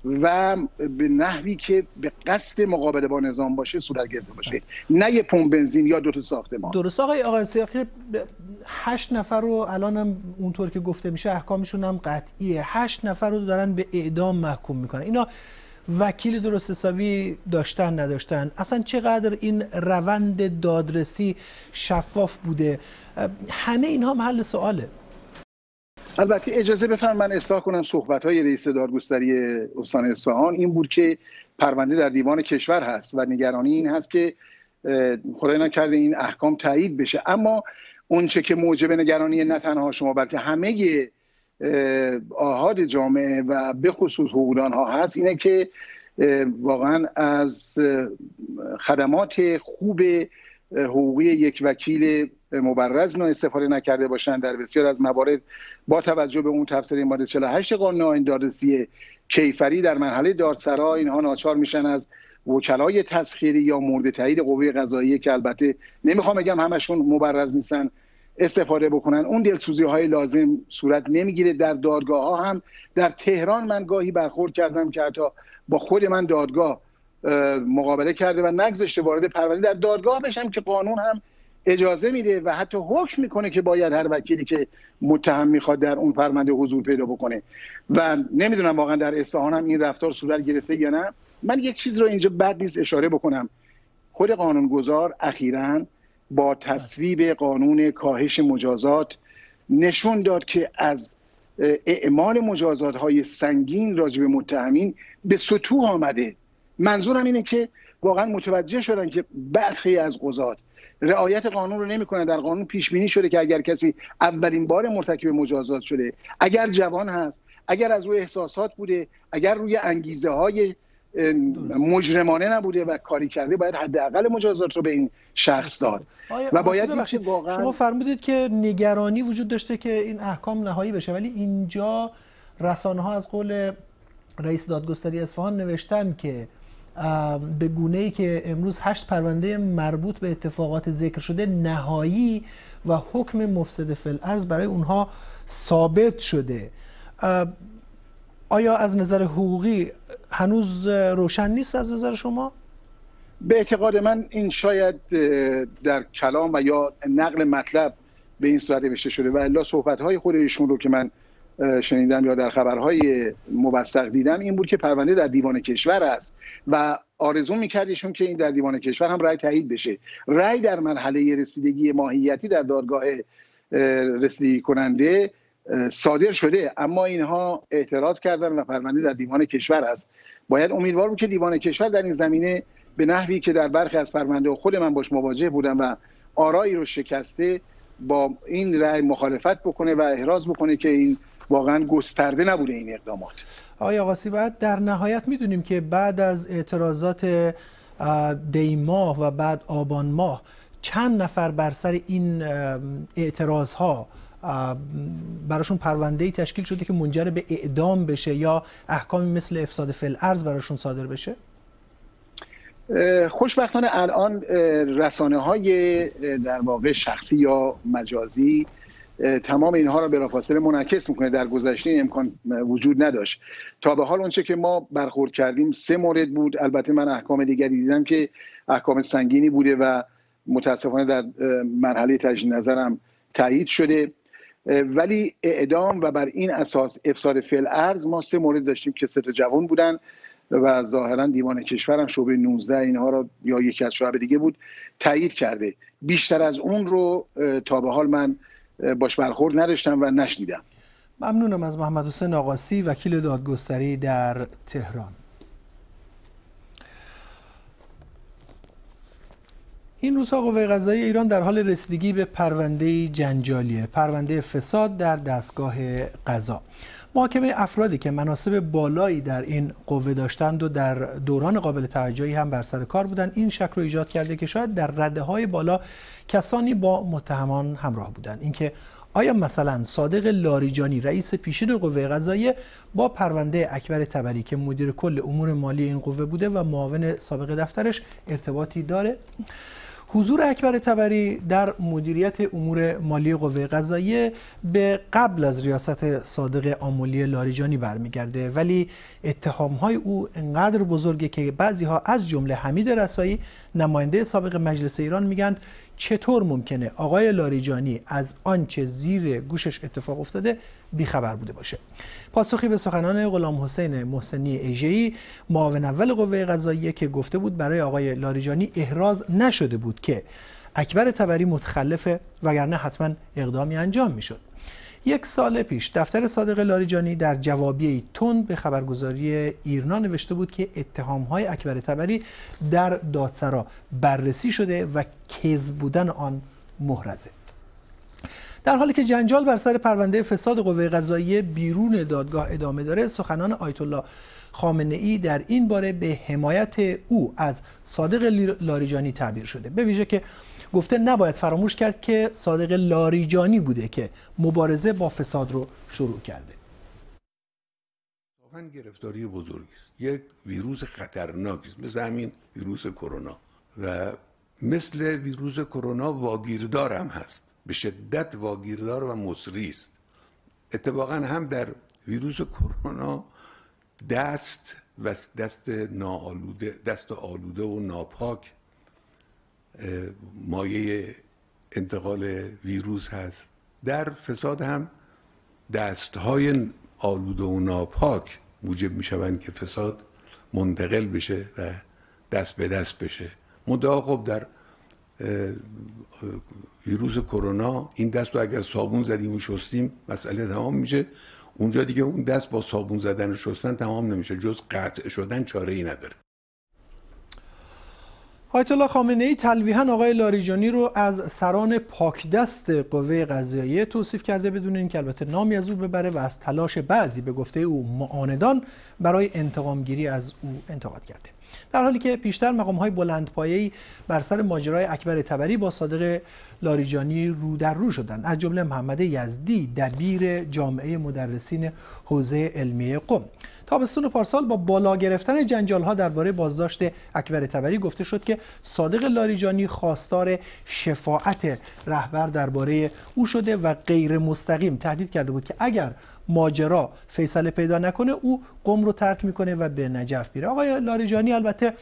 و به نحوی که به قصد مقابله با نظام باشه صورت گرفته باشه. نه یه پمپ بنزین یا دو تا ساختمان. درست. آقای آقای سیاقی هشت نفر رو الان هم اونطور که گفته میشه احکامشون هم قطعیه. هشت نفر رو دارن به اعدام محکوم می‌کنن. اینا وکیل درست حسابی داشتن نداشتن. اصلا چقدر این روند دادرسی شفاف بوده؟ همه اینها محل سواله. البته اجازه بفرم من اصلاح کنم صحبت های رئیس دادگستری استان اصفهان. این بود که پرونده در دیوان کشور هست و نگرانی این هست که خدای نکرده این احکام تایید بشه. اما اونچه که موجب نگرانی نه تنها شما بلکه همه آهاد جامعه و به خصوص حقوقدان ها هست اینه که واقعا از خدمات خوب حقوقی یک وکیل مبرز نه استفاده نکرده باشند در بسیار از موارد. با توجه به اون تفسیر ماده 48 قانون آیین دادرسی کیفری در مرحله دادسرا اینها ناچار میشن از وکلای تسخیری یا مورد تایید قوه قضاییه که البته نمی‌خوام بگم همشون مبرز نیستن. استفاده بکنن. اون دلسوزی های لازم صورت نمی‌گیره. در دادگاه ها هم در تهران من گاهی برخورد کردم که حتی با خود من دادگاه مقابله کرده و نگذاشته وارد پرونده. در دادگاه بشم که قانون هم اجازه میده و حتی حکم می‌کنه که باید هر وکیلی که متهم می‌خواد در اون پرونده حضور پیدا بکنه. و نمی‌دونم واقعا در اصفهان هم این رفتار صورت گرفته یا نه. من یک چیز رو اینجا بد نیست اشاره بکنم. خود قانونگذار اخیرا با تصویب قانون کاهش مجازات نشون داد که از اعمال مجازات های سنگین راجع به متهمین به سطوح آمده. منظورم اینه که واقعا متوجه شدن که برخی از قضات رعایت قانون رو نمی‌کنه در قانون پیش بینی شده که اگر کسی اولین بار مرتکب مجازات شده اگر جوان هست اگر از روی احساسات بوده اگر روی انگیزه های مجرمانه نبوده و کاری کرده باید حداقل مجازات رو به این شخص داد. و باید واقعا شما فرمودید که نگرانی وجود داشته که این احکام نهایی بشه ولی اینجا رسانه ها از قول رئیس دادگستری اصفهان نوشتن که به گونه ای که امروز هشت پرونده مربوط به اتفاقات ذکر شده نهایی و حکم مفسد فل ارز برای اونها ثابت شده. آیا از نظر حقوقی هنوز روشن نیست از نظر شما؟ به اعتقاد من این شاید در کلام و یا نقل مطلب به این صورت نوشته شده و الا صحبت های خود ایشون رو که من شنیدم یا در خبرهای موثق دیدم این بود که پرونده در دیوان کشور است و آرزو میکردیشون که این در دیوان کشور هم رأی تایید بشه رأی در مرحله رسیدگی ماهیتی در دادگاه رسیدگی کننده صادر شده اما اینها اعتراض کردن و پرونده در دیوان کشور است. باید امیدوار بود که دیوان کشور در این زمینه به نحوی که در برخی از پرونده خود من باش مواجه بودم و آرایی رو شکسته با این رأی مخالفت بکنه و احراز بکنه که این واقعا گسترده نبوده این اقدامات. آقای آقاسی بعد در نهایت می‌دونیم که بعد از اعتراضات دی ماه و بعد آبان ماه چند نفر بر سر این اعتراض ها براشون پرونده ای تشکیل شده که منجر به اعدام بشه یا احکامی مثل افساد فل ارز براشون صادر بشه؟ خوشبختانه الان رسانه های در واقع شخصی یا مجازی تمام اینها را بلافاصله منعکس می‌کنه. در گذشته این امکان وجود نداشت. تا به حال اونچه که ما برخورد کردیم سه مورد بود. البته من احکام دیگری دیدم که احکام سنگینی بوده و متاسفانه در مرحله تجدید نظرم تایید شده. ولی اعدام و بر این اساس افساد فعل ارز ما سه مورد داشتیم که سه جوان بودن و ظاهرا دیوان کشورم شعبه 19 اینها را یا یکی از شعب دیگه بود تایید کرده. بیشتر از اون رو تا به حال من باش برخورد نداشتم و نشنیدم. ممنونم از محمد حسین آقاسی وکیل دادگستری در تهران. این روزها قوه قضایی ایران در حال رسیدگی به پرونده جنجالیه پرونده فساد در دستگاه قضا محاکمه افرادی که مناسب بالایی در این قوه داشتند و در دوران قابل توجهی هم بر سر کار بودند این شک رو ایجاد کرده که شاید در رده های بالا کسانی با متهمان همراه بودند. اینکه آیا مثلا صادق لاریجانی رئیس پیشین قوه قضاییه با پرونده اکبر تبری که مدیر کل امور مالی این قوه بوده و معاون سابق دفترش ارتباطی داره؟ حضور اکبر تبری در مدیریت امور مالی قوه قضاییه به قبل از ریاست صادق آمولی لاریجانی برمیگرده. ولی اتهام های او انقدر بزرگه که بعضی ها از جمله حمید رسایی نماینده سابق مجلس ایران میگن چطور ممکنه آقای لاریجانی از آنچه زیر گوشش اتفاق افتاده بیخبر بوده باشه؟ پاسخی به سخنان غلام حسین محسنی ایجهی معاون اول قوه قضاییه که گفته بود برای آقای لاریجانی احراز نشده بود که اکبر تبری متخلفه وگرنه حتما اقدامی انجام می‌شد. یک سال پیش دفتر صادق لاریجانی در جوابی تند به خبرگزاری ایرنا نوشته بود که اتهام های اکبر تبری در دادسرا بررسی شده و کذب بودن آن محرزه. در حالی که جنجال بر سر پرونده فساد قوه قضاییه بیرون دادگاه ادامه داره سخنان آیت الله خامنه ای در این باره به حمایت او از صادق لاریجانی تعبیر شده. به ویژه که گفته نباید فراموش کرد که صادق لاریجانی بوده که مبارزه با فساد رو شروع کرده. واقعا گرفتاری بزرگی است. یک ویروس خطرناکی است مثل همین ویروس کرونا. و مثل ویروس کرونا واگیردار هم هست. به شدت واگیردار و مصری است. اتفاقا هم در ویروس کرونا دست و دست ناآلوده دست آلوده و ناپاک مایه انتقال ویروس هست. در فساد هم دستهای آلوده و ناپاک موجب می شوند که فساد منتقل بشه و دست به دست بشه. منتها خب در ویروس کرونا این دست رو اگر صابون زدیم و شستیم مسئله تمام میشه. اونجا دیگه اون دست با صابون زدن و شستن تمام نمیشه. جز قطع شدن چاره ای نداره. آیت الله خامنه ای تلویحا آقای لاریجانی رو از سران پاکدست قوه قضاییه توصیف کرده بدون اینکه البته نامی از او ببره و از تلاش بعضی به گفته او معاندان برای انتقامگیری از او انتقاد کرده. در حالی که پیشتر مقام های بلندپایه‌ای بر سر ماجرای اکبر تبری با صادق لاریجانی رو در رو شدند از جمله محمد یزدی دبیر جامعه مدرسین حوزه علمیه قم. تابستون پارسال با بالا گرفتن جنجال ها درباره بازداشت اکبر تبری گفته شد که صادق لاریجانی خواستار شفاعت رهبر درباره او شده و غیر مستقیم تهدید کرده بود که اگر ماجرا فیصله پیدا نکنه او قم رو ترک می‌کنه و به نجف میره. آقای لاریجانی البته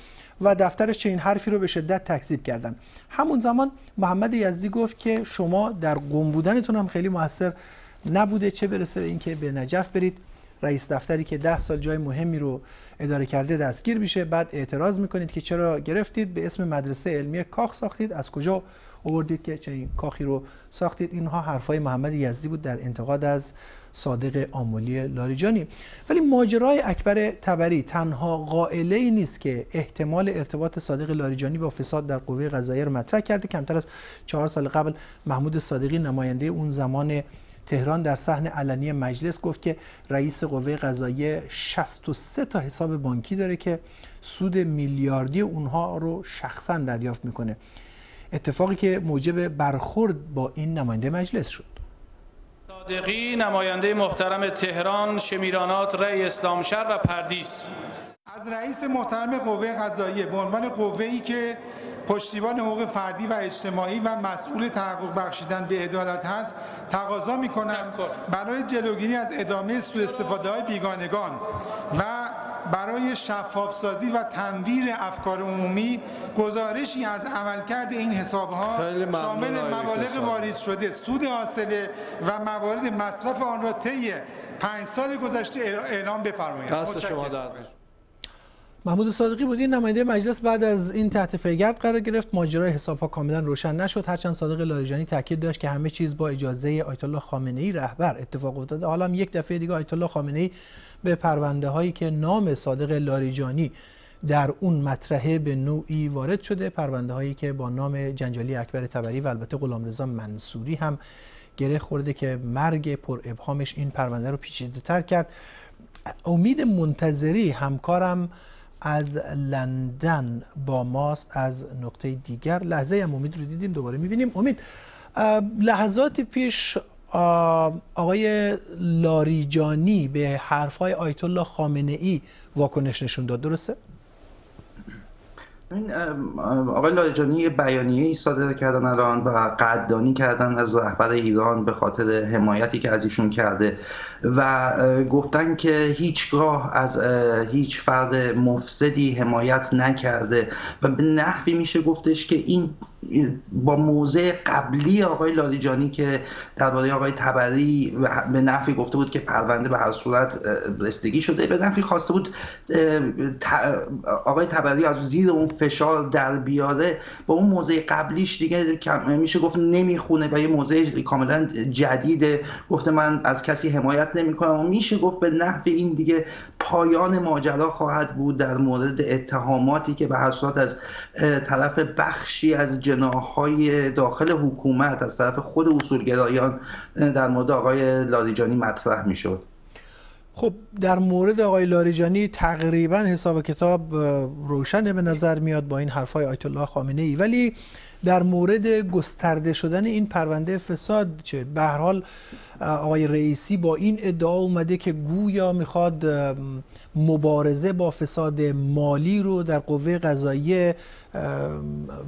و دفترش چنین حرفی رو به شدت تکذیب کردن. همون زمان محمد یزدی گفت که شما در قم بودنتون هم خیلی موثر نبوده چه برسه به اینکه به نجف برید. رئیس دفتری که ده سال جای مهمی رو اداره کرده دستگیر میشه. بعد اعتراض می‌کنید که چرا گرفتید؟ به اسم مدرسه علمی کاخ ساختید. از کجا آوردید که چنین کاخی رو ساختید؟ اینها حرفای محمد یزدی بود در انتقاد از صادق آمولی لاریجانی. ولی ماجرای اکبر تبری تنها قائله ای نیست که احتمال ارتباط صادق لاریجانی با فساد در قوه قضاییه مطرح کرده. کمتر از چهار سال قبل محمود صادقی نماینده اون زمان تهران در صحن علنی مجلس گفت که رئیس قوه قضاییه 63 تا حساب بانکی داره که سود میلیاردی اونها رو شخصا دریافت می‌کنه. اتفاقی که موجب برخورد با این نماینده مجلس شد. صادقی نماینده محترم تهران شمیرانات رای اسلامشهر و پردیس. از رئیس محترم قوه قضاییه به عنوان قوه‌ای که پشتیبان حقوق فردی و اجتماعی و مسئول تحقق بخشیدن به عدالت هست تقاضا می‌کنم برای جلوگیری از ادامه سوء استفاده های بیگانگان و برای شفاف سازی و تنویر افکار عمومی گزارشی از عملکرد این حساب ها شامل مبالغ واریز شده سود حاصله و موارد مصرف آن را طی پنج سال گذشته اعلام بفرمایید. محمود صادقی بود. این نماینده مجلس بعد از این تحت پیگرد قرار گرفت. ماجرای حساب ها کاملا روشن نشد. هرچند صادق لاریجانی تاکید داشت که همه چیز با اجازه آیت الله خامنه ای رهبر اتفاق افتاده. حالا یک دفعه دیگه آیت الله خامنه ای به پرونده هایی که نام صادق لاریجانی در اون مطرحه به نوعی وارد شده. پرونده هایی که با نام جنجالی اکبر تبری و البته غلامرضا منصوری هم گره خورده که مرگ پر ابهامش این پرونده رو پیچیده تر کرد. امید منتظری همکارم از لندن با ماست از نقطه دیگر. لحظه هم امید رو دیدیم دوباره می‌بینیم. امید لحظات پیش آقای لاریجانی به حرفای آیت الله خامنه ای واکنش نشون داد. درسته؟ این آقای لاریجانی یه بیانیه ای صادر کردن الان و قدردانی کردن از رهبر ایران به خاطر حمایتی که از ایشون کرده و گفتن که هیچگاه از هیچ فرد مفسدی حمایت نکرده و به نحوی میشه گفتش که این با موضع قبلی آقای لاریجانی که درباره آقای تبری به نفی گفته بود که پرونده به هر صورت رستگی شده به نفی خواسته بود آقای تبری از زیر اون فشار در بیاره. با اون موضع قبلیش دیگه میشه گفت نمی‌خونه و یه موضع کاملا جدیده. گفته من از کسی حمایت نمی‌کنم. و میشه گفت به نحوی این دیگه پایان ماجرا خواهد بود در مورد اتهاماتی که به هر صورت از طرف بخشی از جناهای داخل حکومت از طرف خود اصولگرایان در مورد آقای لاریجانی مطرح می‌شد. خب در مورد آقای لاریجانی تقریبا حساب کتاب روشنه به نظر میاد با این حرفای آیت الله خامنه ای ولی در مورد گسترده شدن این پرونده فساد چه؟ به هر حال آقای رئیسی با این ادعا اومده که گویا می‌خواد مبارزه با فساد مالی رو در قوه قضاییه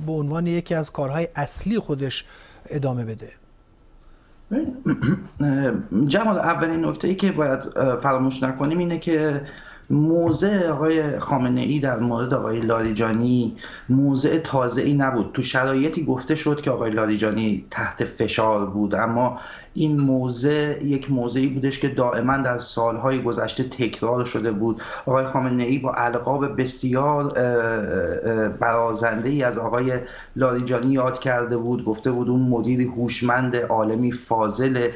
به عنوان یکی از کارهای اصلی خودش ادامه بده. جمال اولین نکته ای که باید فراموش نکنیم اینه که موضع آقای خامنه ای در مورد آقای لاریجانی موضع تازه ای نبود. تو شرایطی گفته شد که آقای لاریجانی تحت فشار بود اما این موضع یک موضعی بودش که دائما در سالهای گذشته تکرار شده بود. آقای خامنه ای با القاب بسیار برازنده ای از آقای لاریجانی یاد کرده بود. گفته بود اون مدیری هوشمند عالمی فاضل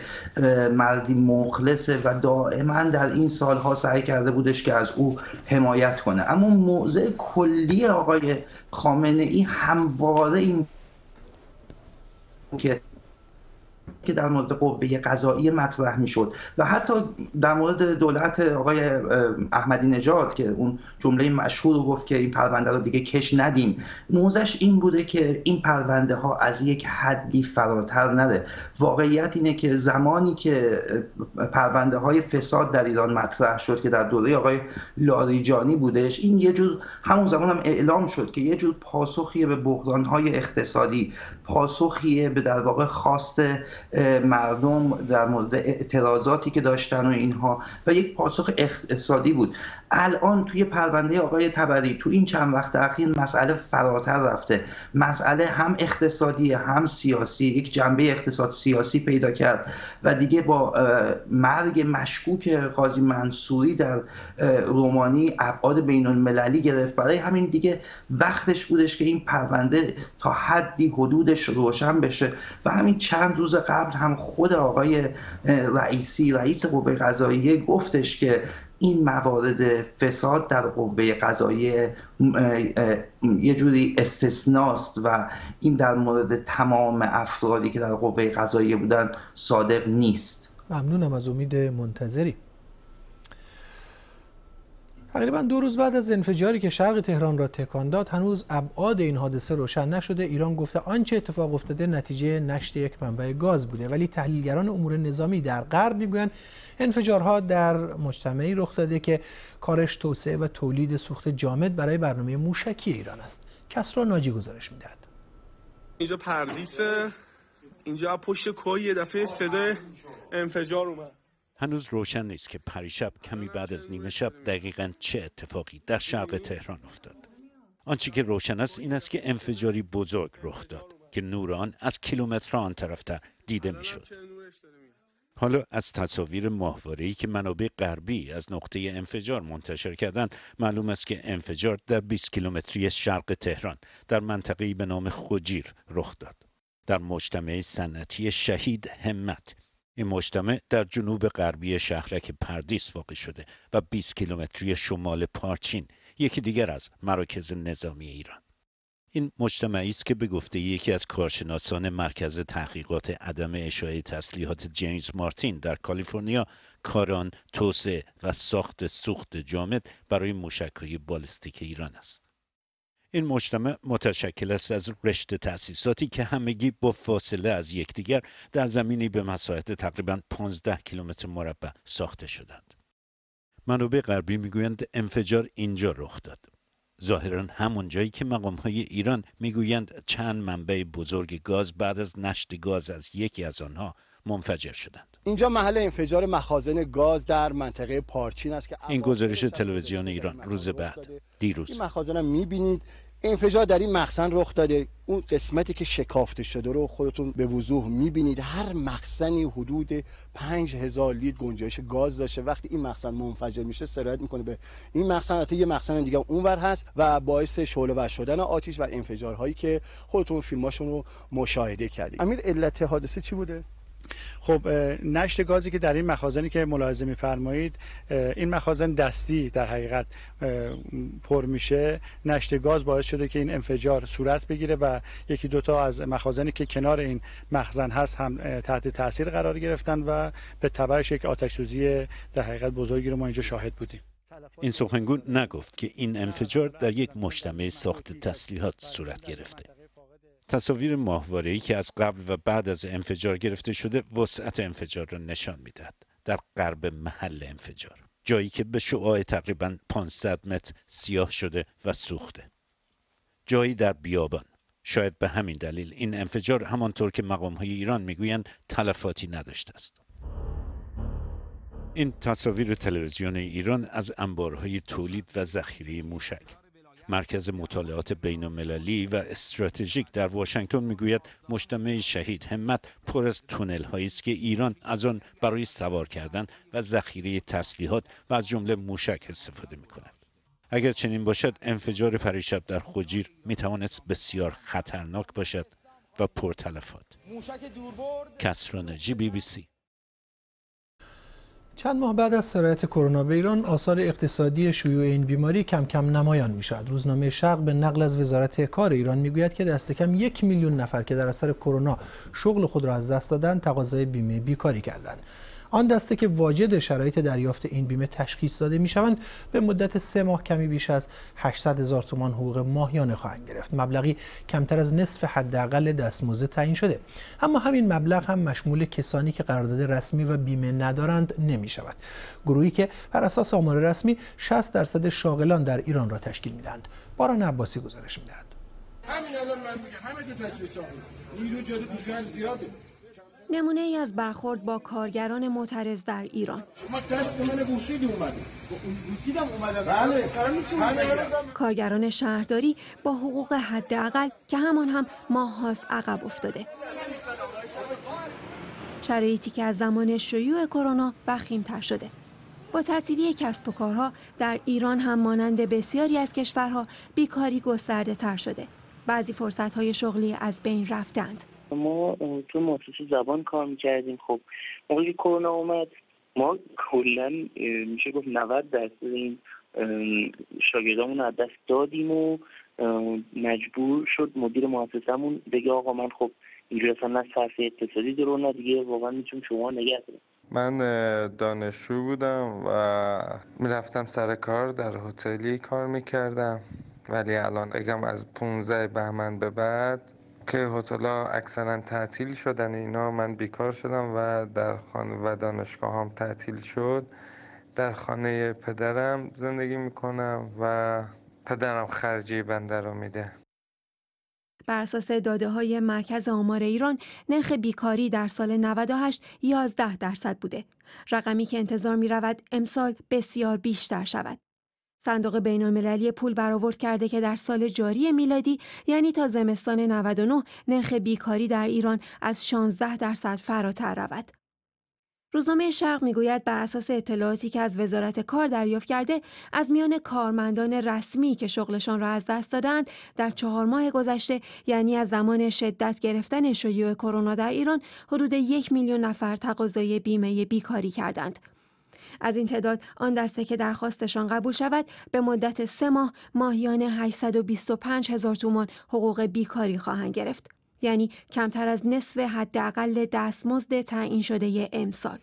مردی مخلصه و دائما در این سالها سعی کرده بودش که از او حمایت کنه. اما موضع کلی آقای خامنه ای همواره این که که در مورد قوه قضایی مطرح می‌شد و حتی در مورد دولت آقای احمدی نژاد که اون جمله مشهور رو گفت که این پرونده رو دیگه کش ندیم موزش این بوده که این پرونده ها از یک حدی فراتر نده واقعیت اینه که زمانی که پرونده های فساد در ایران مطرح شد که در دوره آقای لاریجانی بودش این یه جور همون زمان هم اعلام شد که یه جور پاسخیه به بحران های اقتصادی پاسخیه به در واقع خواست مردم در مورد اعتراضاتی که داشتن و اینها و یک پاسخ اقتصادی بود. الان توی پرونده آقای تبری تو این چند وقت اخیر مسئله فراتر رفته. مسئله هم اقتصادی هم سیاسی. یک جنبه اقتصاد سیاسی پیدا کرد و دیگه با مرگ مشکوک قاضی منصوری در رومانی ابعاد بین المللی گرفت. برای همین دیگه وقتش بودش که این پرونده تا حدی حدودش روشن بشه. و همین چند روز قبل هم خود آقای رئیسی رئیس قوه قضاییه گفتش که این موارد فساد در قوه قضاییه یه جوری استثناست و این در مورد تمام افرادی که در قوه قضاییه بودن صادق نیست. ممنونم از امید منتظری. تقریبا دو روز بعد از انفجاری که شرق تهران را تکان داد هنوز ابعاد این حادثه روشن نشده. ایران گفته آنچه اتفاق افتاده نتیجه نشت یک منبع گاز بوده. ولی تحلیلگران امور نظامی در غرب می‌گویند انفجارها در مجتمعی رخ داده که کارش توسعه و تولید سوخت جامد برای برنامه موشکی ایران است. کسرا ناجی گزارش می‌دهد. اینجا پردیسه اینجا پشت کوی یه دفعه صدای انفجار اومد. هنوز روشن نیست که پریشب کمی بعد از نیمه شب دقیقا چه اتفاقی در شرق تهران افتاد. آنچه که روشن است این است که انفجاری بزرگ رخ داد که نور آن از کیلومترها آن طرفتر دیده می‌شد. حالا از تصاویر ماهواره‌ای که منابع غربی از نقطه انفجار منتشر کردند معلوم است که انفجار در 20 کیلومتری شرق تهران در منطقه‌ای به نام خوجیر رخ داد. در مجتمع صنعتی شهید همت این مجتمع در جنوب غربی شهرک پردیس واقع شده و 20 کیلومتری شمال پارچین یکی دیگر از مراکز نظامی ایران. این مجتمعی است که به گفته یکی از کارشناسان مرکز تحقیقات عدم اشاعه تسلیحات جیمز مارتین در کالیفرنیا کاران توسعه و ساخت سوخت جامد برای موشکهای بالستیک ایران است. این مجتمع متشکل است از رشته تأسیساتی که همگی با فاصله از یکدیگر در زمینی به مساحت تقریبا 15 کیلومتر مربع ساخته شدند. منابع غربی می‌گویند انفجار اینجا رخ داد. ظاهرا همون جایی که مقام های ایران می‌گویند چند منبع بزرگ گاز بعد از نشت گاز از یکی از آنها منفجر شدند. اینجا محل انفجار مخازن گاز در منطقه پارچین است که این گزارش تلویزیون ایران روز بعد. دیروز. این مخازن هم می‌بینید. انفجار در این مخزن رخ داده. اون قسمتی که شکافته شده رو خودتون به وضوح می‌بینید. هر مخزنی حدود 5000 لیتر گنجایش گاز داشته. وقتی این مخزن منفجر میشه سرایت می‌کنه به این مخزن. یه مخزن دیگه اونور هست و باعث شعله ور شدن آتیش و انفجارهایی که خودتون فیلماشون رو مشاهده کردید. امیر علت حادثه چی بوده؟ خب نشت گازی که در این مخازنی که ملاحظه میفرمایید این مخازن دستی در حقیقت پر میشه. نشت گاز باعث شده که این انفجار صورت بگیره و یکی دوتا از مخازنی که کنار این مخزن هست هم تحت تاثیر قرار گرفتن و به تبعش یک آتش سوزی در حقیقت بزرگی رو ما اینجا شاهد بودیم. این سخنگو نگفت که این انفجار در یک مجتمع ساخت تسلیحات صورت گرفته. تصاویر ماهواره‌ای که از قبل و بعد از انفجار گرفته شده وسعت انفجار را نشان می‌دهد. در غرب محل انفجار جایی که به شعاع تقریبا 500 متر سیاه شده و سوخته. جایی در بیابان. شاید به همین دلیل این انفجار همانطور که مقام های ایران می‌گویند تلفاتی نداشته است. این تصاویر تلویزیون ایران از انبارهای تولید و ذخیره موشک. مرکز مطالعات بین المللی و استراتژیک در واشنگتن می‌گوید مجتمع شهید همت پر از تونل هایی است که ایران از آن برای سوار کردن و ذخیره تسلیحات و از جمله موشک استفاده می کند. اگر چنین باشد انفجار پریشب در خوجیر می توانست بسیار خطرناک باشد و پرتلفات. کسرانجی بی بی سی چند ماه بعد از سرایت کرونا به ایران آثار اقتصادی شیوع این بیماری کم کم نمایان می شود. روزنامه شرق به نقل از وزارت کار ایران می‌گوید که دست کم یک میلیون نفر که در اثر کرونا شغل خود را از دست دادن تقاضای بیمه بیکاری کردند. آن دسته که واجد شرایط دریافت این بیمه تشخیص داده می شوند به مدت سه ماه کمی بیش از 800 هزار تومان حقوق ماهیانه خواهند گرفت. مبلغی کمتر از نصف حداقل دستمزد تعیین شده. اما همین مبلغ هم مشمول کسانی که قرارداد رسمی و بیمه ندارند نمی شود گروهی که بر اساس آمار رسمی 60 درصد شاغلان در ایران را تشکیل می‌دهند. باران عباسی گزارش می‌دهد. همین الان من میگم همه تو شاغل نیرو جاری زیاده. نمونه ای از برخورد با کارگران معترض در ایران. شما دست من بوسیدی اومدی. بله. کارگران شهرداری با حقوق حداقل که همان هم ماه هاست عقب افتاده. شرایطی که از زمان شیوع کرونا تر شده. با تعطیلی کسب و کارها در ایران هم مانند بسیاری از کشورها بیکاری گسترده تر شده. بعضی فرصت های شغلی از بین رفتند. ما تو مؤسسه زبان کار می‌کردیم. خب موقعی کرونا اومد ما کلا میشه گفت 90 درصد این شاگردامون از دست دادیم و مجبور شد مدیر مؤسسهمون بگه آقا من خب اینجوری اصلا نه صرف اقتصادی درو نه دیگه واقعا می‌تونم شما نگه من دانشجو بودم و می‌رفتم سر کار در هتلی کار می‌کردم. ولی الان اگم از 15 بهمن به بعد که هتل‌ها اکثرا تعطیل شدن اینا من بیکار شدم و در خانه و دانشگاه هم تعطیل شد. در خانه پدرم زندگی می‌کنم و پدرم خرجی بنده رو میده. بر اساس داده های مرکز آمار ایران نرخ بیکاری در سال 98 11 درصد بوده. رقمی که انتظار می رود امسال بسیار بیشتر شود. صندوق بین المللی پول برآورد کرده که در سال جاری میلادی یعنی تا زمستان 99 نرخ بیکاری در ایران از 16 درصد فراتر رود. روزنامه شرق می‌گوید بر اساس اطلاعاتی که از وزارت کار دریافت کرده از میان کارمندان رسمی که شغلشان را از دست دادند در چهار ماه گذشته یعنی از زمان شدت گرفتن شیوع کرونا در ایران حدود یک میلیون نفر تقاضای بیمه بیکاری کردند. از این تعداد آن دسته که درخواستشان قبول شود به مدت سه ماه ماهیانه 825 هزار تومان حقوق بیکاری خواهند گرفت یعنی کمتر از نصف حداقل دستمزد تعیین شده امسال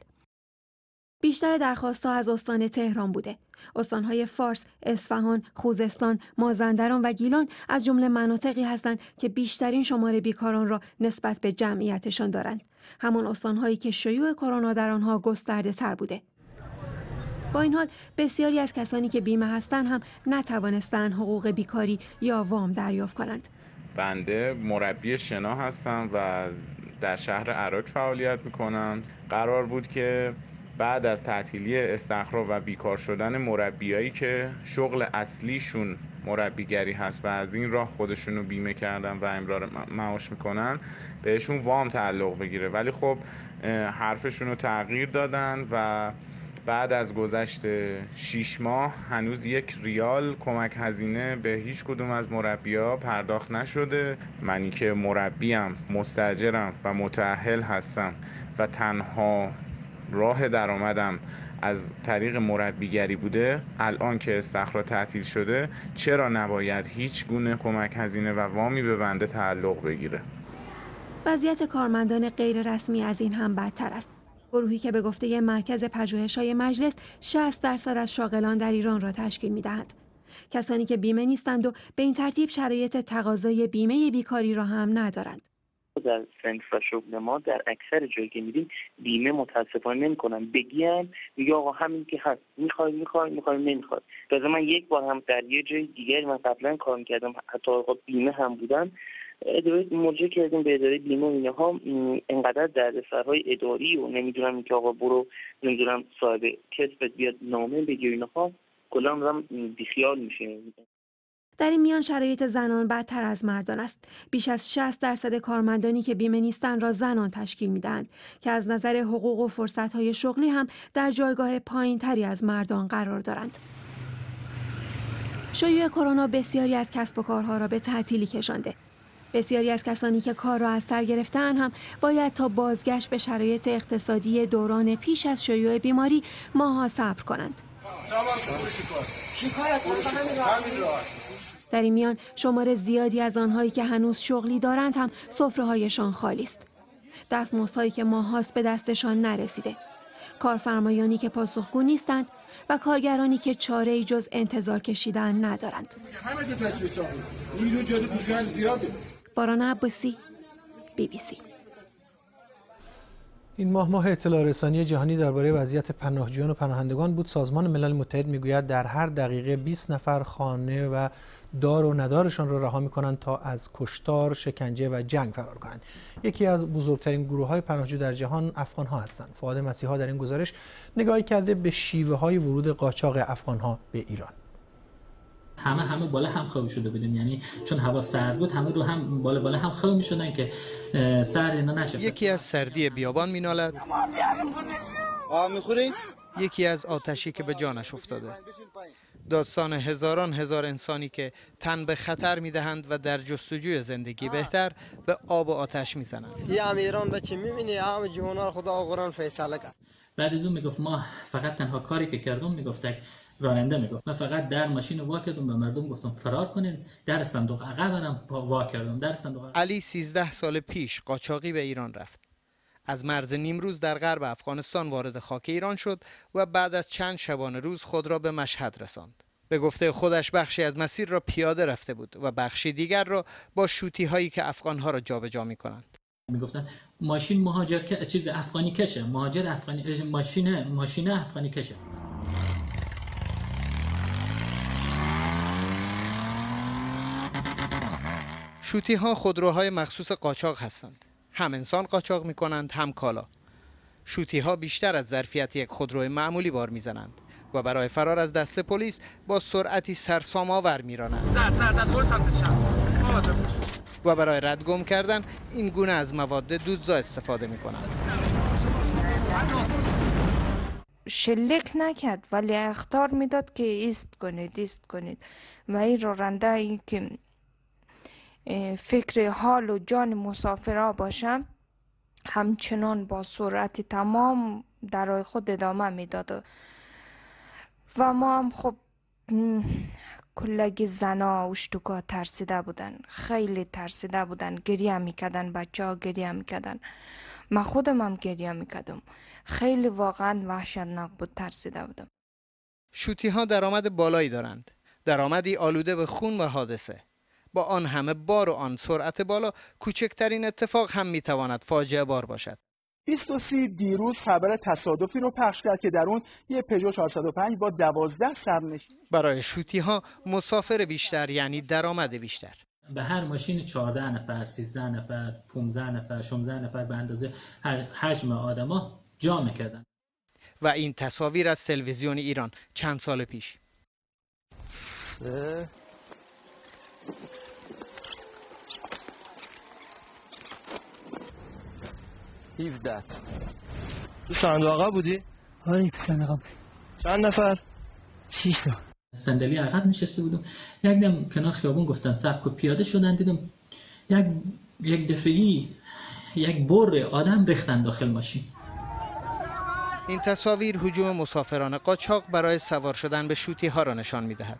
بیشتر درخواستها از استان تهران بوده. استانهای فارس، اصفهان، خوزستان، مازندران و گیلان از جمله مناطقی هستند که بیشترین شماره بیکاران را نسبت به جمعیتشان دارند. همان استانهایی که شیوع کرونا در آنها گسترده تر بوده. این حال بسیاری از کسانی که بیمه هستند هم نتوانستند حقوق بیکاری یا وام دریافت کنند. بنده مربی شنا هستم و در شهر عراق فعالیت می‌کنم. قرار بود که بعد از تعطیلی استخرا و بیکار شدن مربیایی که شغل اصلیشون مربیگری هست و از این راه خودشونو بیمه کردن و امرار معاش می‌کنن بهشون وام تعلق بگیره. ولی خب حرفشون رو تغییر دادن و بعد از گذشت 6 ماه هنوز یک ریال کمک هزینه به هیچ کدوم از مربیا پرداخت نشده. منی که مربیم مستجرم و متعهل هستم و تنها راه درآمدم از طریق مربیگری بوده الان که استخرا تعطیل شده چرا نباید هیچ گونه کمک هزینه و وامی به بنده تعلق بگیره؟ وضعیت کارمندان غیر رسمی از این هم بدتر است. گروهی که به گفته مرکز پژوهش‌های مجلس 60 درصد از شاغلان در ایران را تشکیل می‌دهند. کسانی که بیمه نیستند و به این ترتیب شرایط تقاضای بیمه بیکاری را هم ندارند. در سنف و شغل ما در اکثر جایی که میریم بیمه متاسفانه نمی‌کنن. بگیم میگه آقا همین که هست. می‌خوای می‌خوای می‌خوای نمی‌خوای لازم من یک بار هم در یه جای دیگری من قبلا کار می‌کردم. حتی آقا بیمه هم بودم اداره مراجعه کردیم به اداره بیمه و اینها انقدر دردسرهای اداری و نمی‌دونم که آقا برو نمی‌دونم صاحب کسبت بیاد نامه بگیر اینها کلا هم بیخیال میشه در این میان شرایط زنان بدتر از مردان است. بیش از 60 درصد کارمندانی که بیمه نیستند را زنان تشکیل می‌دهند که از نظر حقوق و فرصتهای شغلی هم در جایگاه پایین تری از مردان قرار دارند. شیوع کرونا بسیاری از کسب و کارها را به تعطیلی کشانده. بسیاری از کسانی که کار را از سر گرفتن هم باید تا بازگشت به شرایط اقتصادی دوران پیش از شیوع بیماری ماها صبر کنند. در این میان شمار زیادی از آنهایی که هنوز شغلی دارند هم هایشان خالی است. دستمزدهایی که ماهاست به دستشان نرسیده. کارفرمایانی که پاسخگو نیستند و کارگرانی که چاره جز انتظار کشیدن ندارند. باران عباسی بی بی سی این ماه ماه اطلاع رسانی جهانی درباره وضعیت پناهجویان و پناهندگان بود سازمان ملل متحد می‌گوید در هر دقیقه 20 نفر خانه و دار و ندارشان را رها می‌کنند تا از کشتار، شکنجه و جنگ فرار کنند. یکی از بزرگترین گروه های پناهجو در جهان افغان ها هستند. فؤاد مسیحا در این گزارش نگاهی کرده به شیوه های ورود قاچاق افغان ها به ایران. همه همه بالا هم خواب شده بودیم. یعنی چون هوا سرد بود همه رو هم بالا بالا هم خواب می‌شدن که سرد اینا نشه یکی از سردی بیابان مینالد. می‌خورین؟ یکی از آتشی که به جانش افتاده. داستان هزاران هزار انسانی که تن به خطر می‌دهند و در جستجوی زندگی بهتر به آب و آتش می‌زنند. یه امیران بچه می‌بینی؟ همه جهان خدا قرآن فیصله کرد. بعد از اون می‌گفت ما فقط تنها کاری که کردم می‌گفت راننده می‌گفت من فقط در ماشین وا کردم به مردم گفتم فرار کنین. در صندوق عقب وا کردم. در صندوق علی 13 سال پیش قاچاقی به ایران رفت. از مرز نیمروز در غرب افغانستان وارد خاک ایران شد و بعد از چند شبانه روز خود را به مشهد رساند. به گفته خودش بخشی از مسیر را پیاده رفته بود و بخشی دیگر را با شوتی هایی که افغان ها را جابجا می کنند می‌گفتن ماشین مهاجر چیز افغانی کشه. مهاجر افغانی ماشین ماشین افغانی کشه. شوتی ها خودروهای مخصوص قاچاق هستند. هم انسان قاچاق می کنند هم کالا. شوتی ها بیشتر از ظرفیت یک خودروی معمولی بار می‌زنند و برای فرار از دست پلیس با سرعتی سرسام آور میرانند. و برای ردگم کردن این گونه از مواد دودزا استفاده می کنند شلیک نکرد ولی اختار می‌داد که ایست کنید ایست کنید. و این راننده ای که فکر حال و جان مسافرها باشم همچنان با سرعت تمام درای خود ادامه می‌داد. و ما هم خب کلگی زنا و اشتوکا ترسیده بودن خیلی ترسیده بودن گریه می‌کردن بچه ها گریه می‌کردن. من خودم هم گریه می‌کردم. خیلی واقعا وحشتناک بود ترسیده بودم. شوتی ها درآمد بالایی دارند. درآمدی آلوده به خون و حادثه. با آن همه بار و آن سرعت بالا کوچکترین اتفاق هم می‌تواند فاجعه بار باشد. 23 دیروز خبر تصادفی رو پخش کرد که در اون یه پژو 405 با 12 سرنشین. برای شوتی ها مسافر بیشتر یعنی درآمد بیشتر. به هر ماشین 14 نفر 13 نفر 15 نفر 16 نفر به اندازه حجم آدما جا می‌کردن. و این تصاویر از تلویزیون ایران چند سال پیش؟ هیفدت تو صندوق بودی؟ آره تو صندوق چند نفر؟ شیش تا صندلی عقب نشسته بودم یک دم کنار خیابون گفتن سبک و پیاده شدن دیدم یک یک دفعی یک بر آدم ریختن داخل ماشین این تصاویر حجوم مسافران قاچاق برای سوار شدن به شوتی ها را نشان می دهد.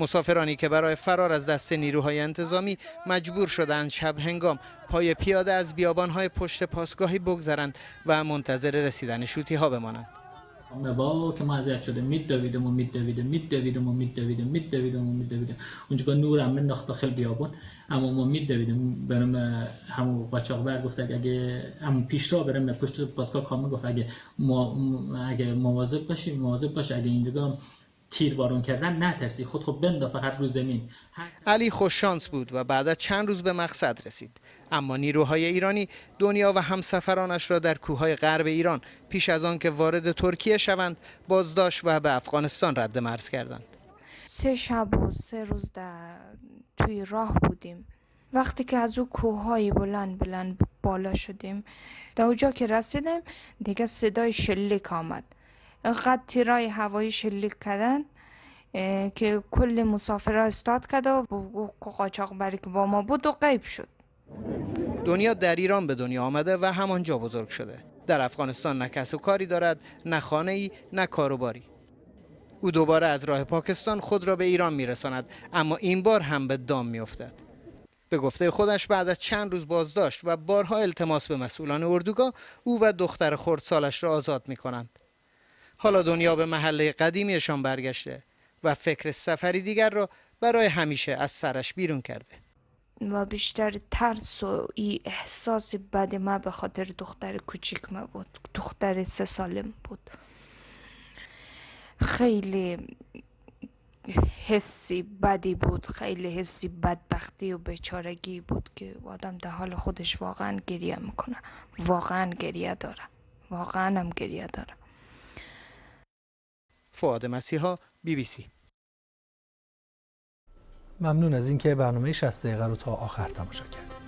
مسافرانی که برای فرار از دست نیروهای انتظامی مجبور شدند شب هنگام پای پیاده از بیابانهای پشت پاسگاهی بگذرند و منتظر رسیدن شوتی ها بمانند. با که ما اذیت شده. میدویدم و میدویدم میدویدم و میدویدم میدویدم و میدویدم اونجا نورم انداخت داخل بیابون اما ما میدویدم برم همو قاچاق بر گفت اگه هم پیش را برم پشت پاسگاه کامل گفت اگه ما اگه مواظب باشی مواظب باش. اگه اینجا تیر بارون کردن نترسی خود خب بندا فقط رو زمین. علی خوش شانس بود و بعد از چند روز به مقصد رسید. اما نیروهای ایرانی دنیا و همسفرانش را در کوههای غرب ایران پیش از آن که وارد ترکیه شوند بازداشت و به افغانستان رد مرز کردند. سه شب و سه روز در توی راه بودیم. وقتی که از او کوههای بلند بلند بالا شدیم در اونجا که رسیدیم دیگه صدای شلیک آمد. اینقدر تیرای هوایی شلیک کردن که کل مسافرها استاد کرد و قاچاق بری که با ما بود و غیب شد. دنیا در ایران به دنیا آمده و همانجا بزرگ شده. در افغانستان نه کس و کاری دارد نه خانه ای نه کاروباری. او دوباره از راه پاکستان خود را به ایران میرساند اما این بار هم به دام میافتد. به گفته خودش بعد از چند روز بازداشت و بارها التماس به مسئولان اردوگاه او و دختر خردسالش را آزاد می کنند. حالا دنیا به محله قدیمیشان برگشته و فکر سفری دیگر را برای همیشه از سرش بیرون کرده. و بیشتر ترس و ای احساس بد ما به خاطر دختر کوچیک ما بود. دختر سه سالم بود. خیلی حسی بدی بود خیلی حسی بدبختی و بیچارگی بود که آدم در حال خودش واقعا گریه می‌کنه. واقعا گریه داره. واقعا هم گریه داره. فعاد مسیحا بی بی سی. ممنون از اینکه برنامه 60 دقیقه رو تا آخر تماشا کرد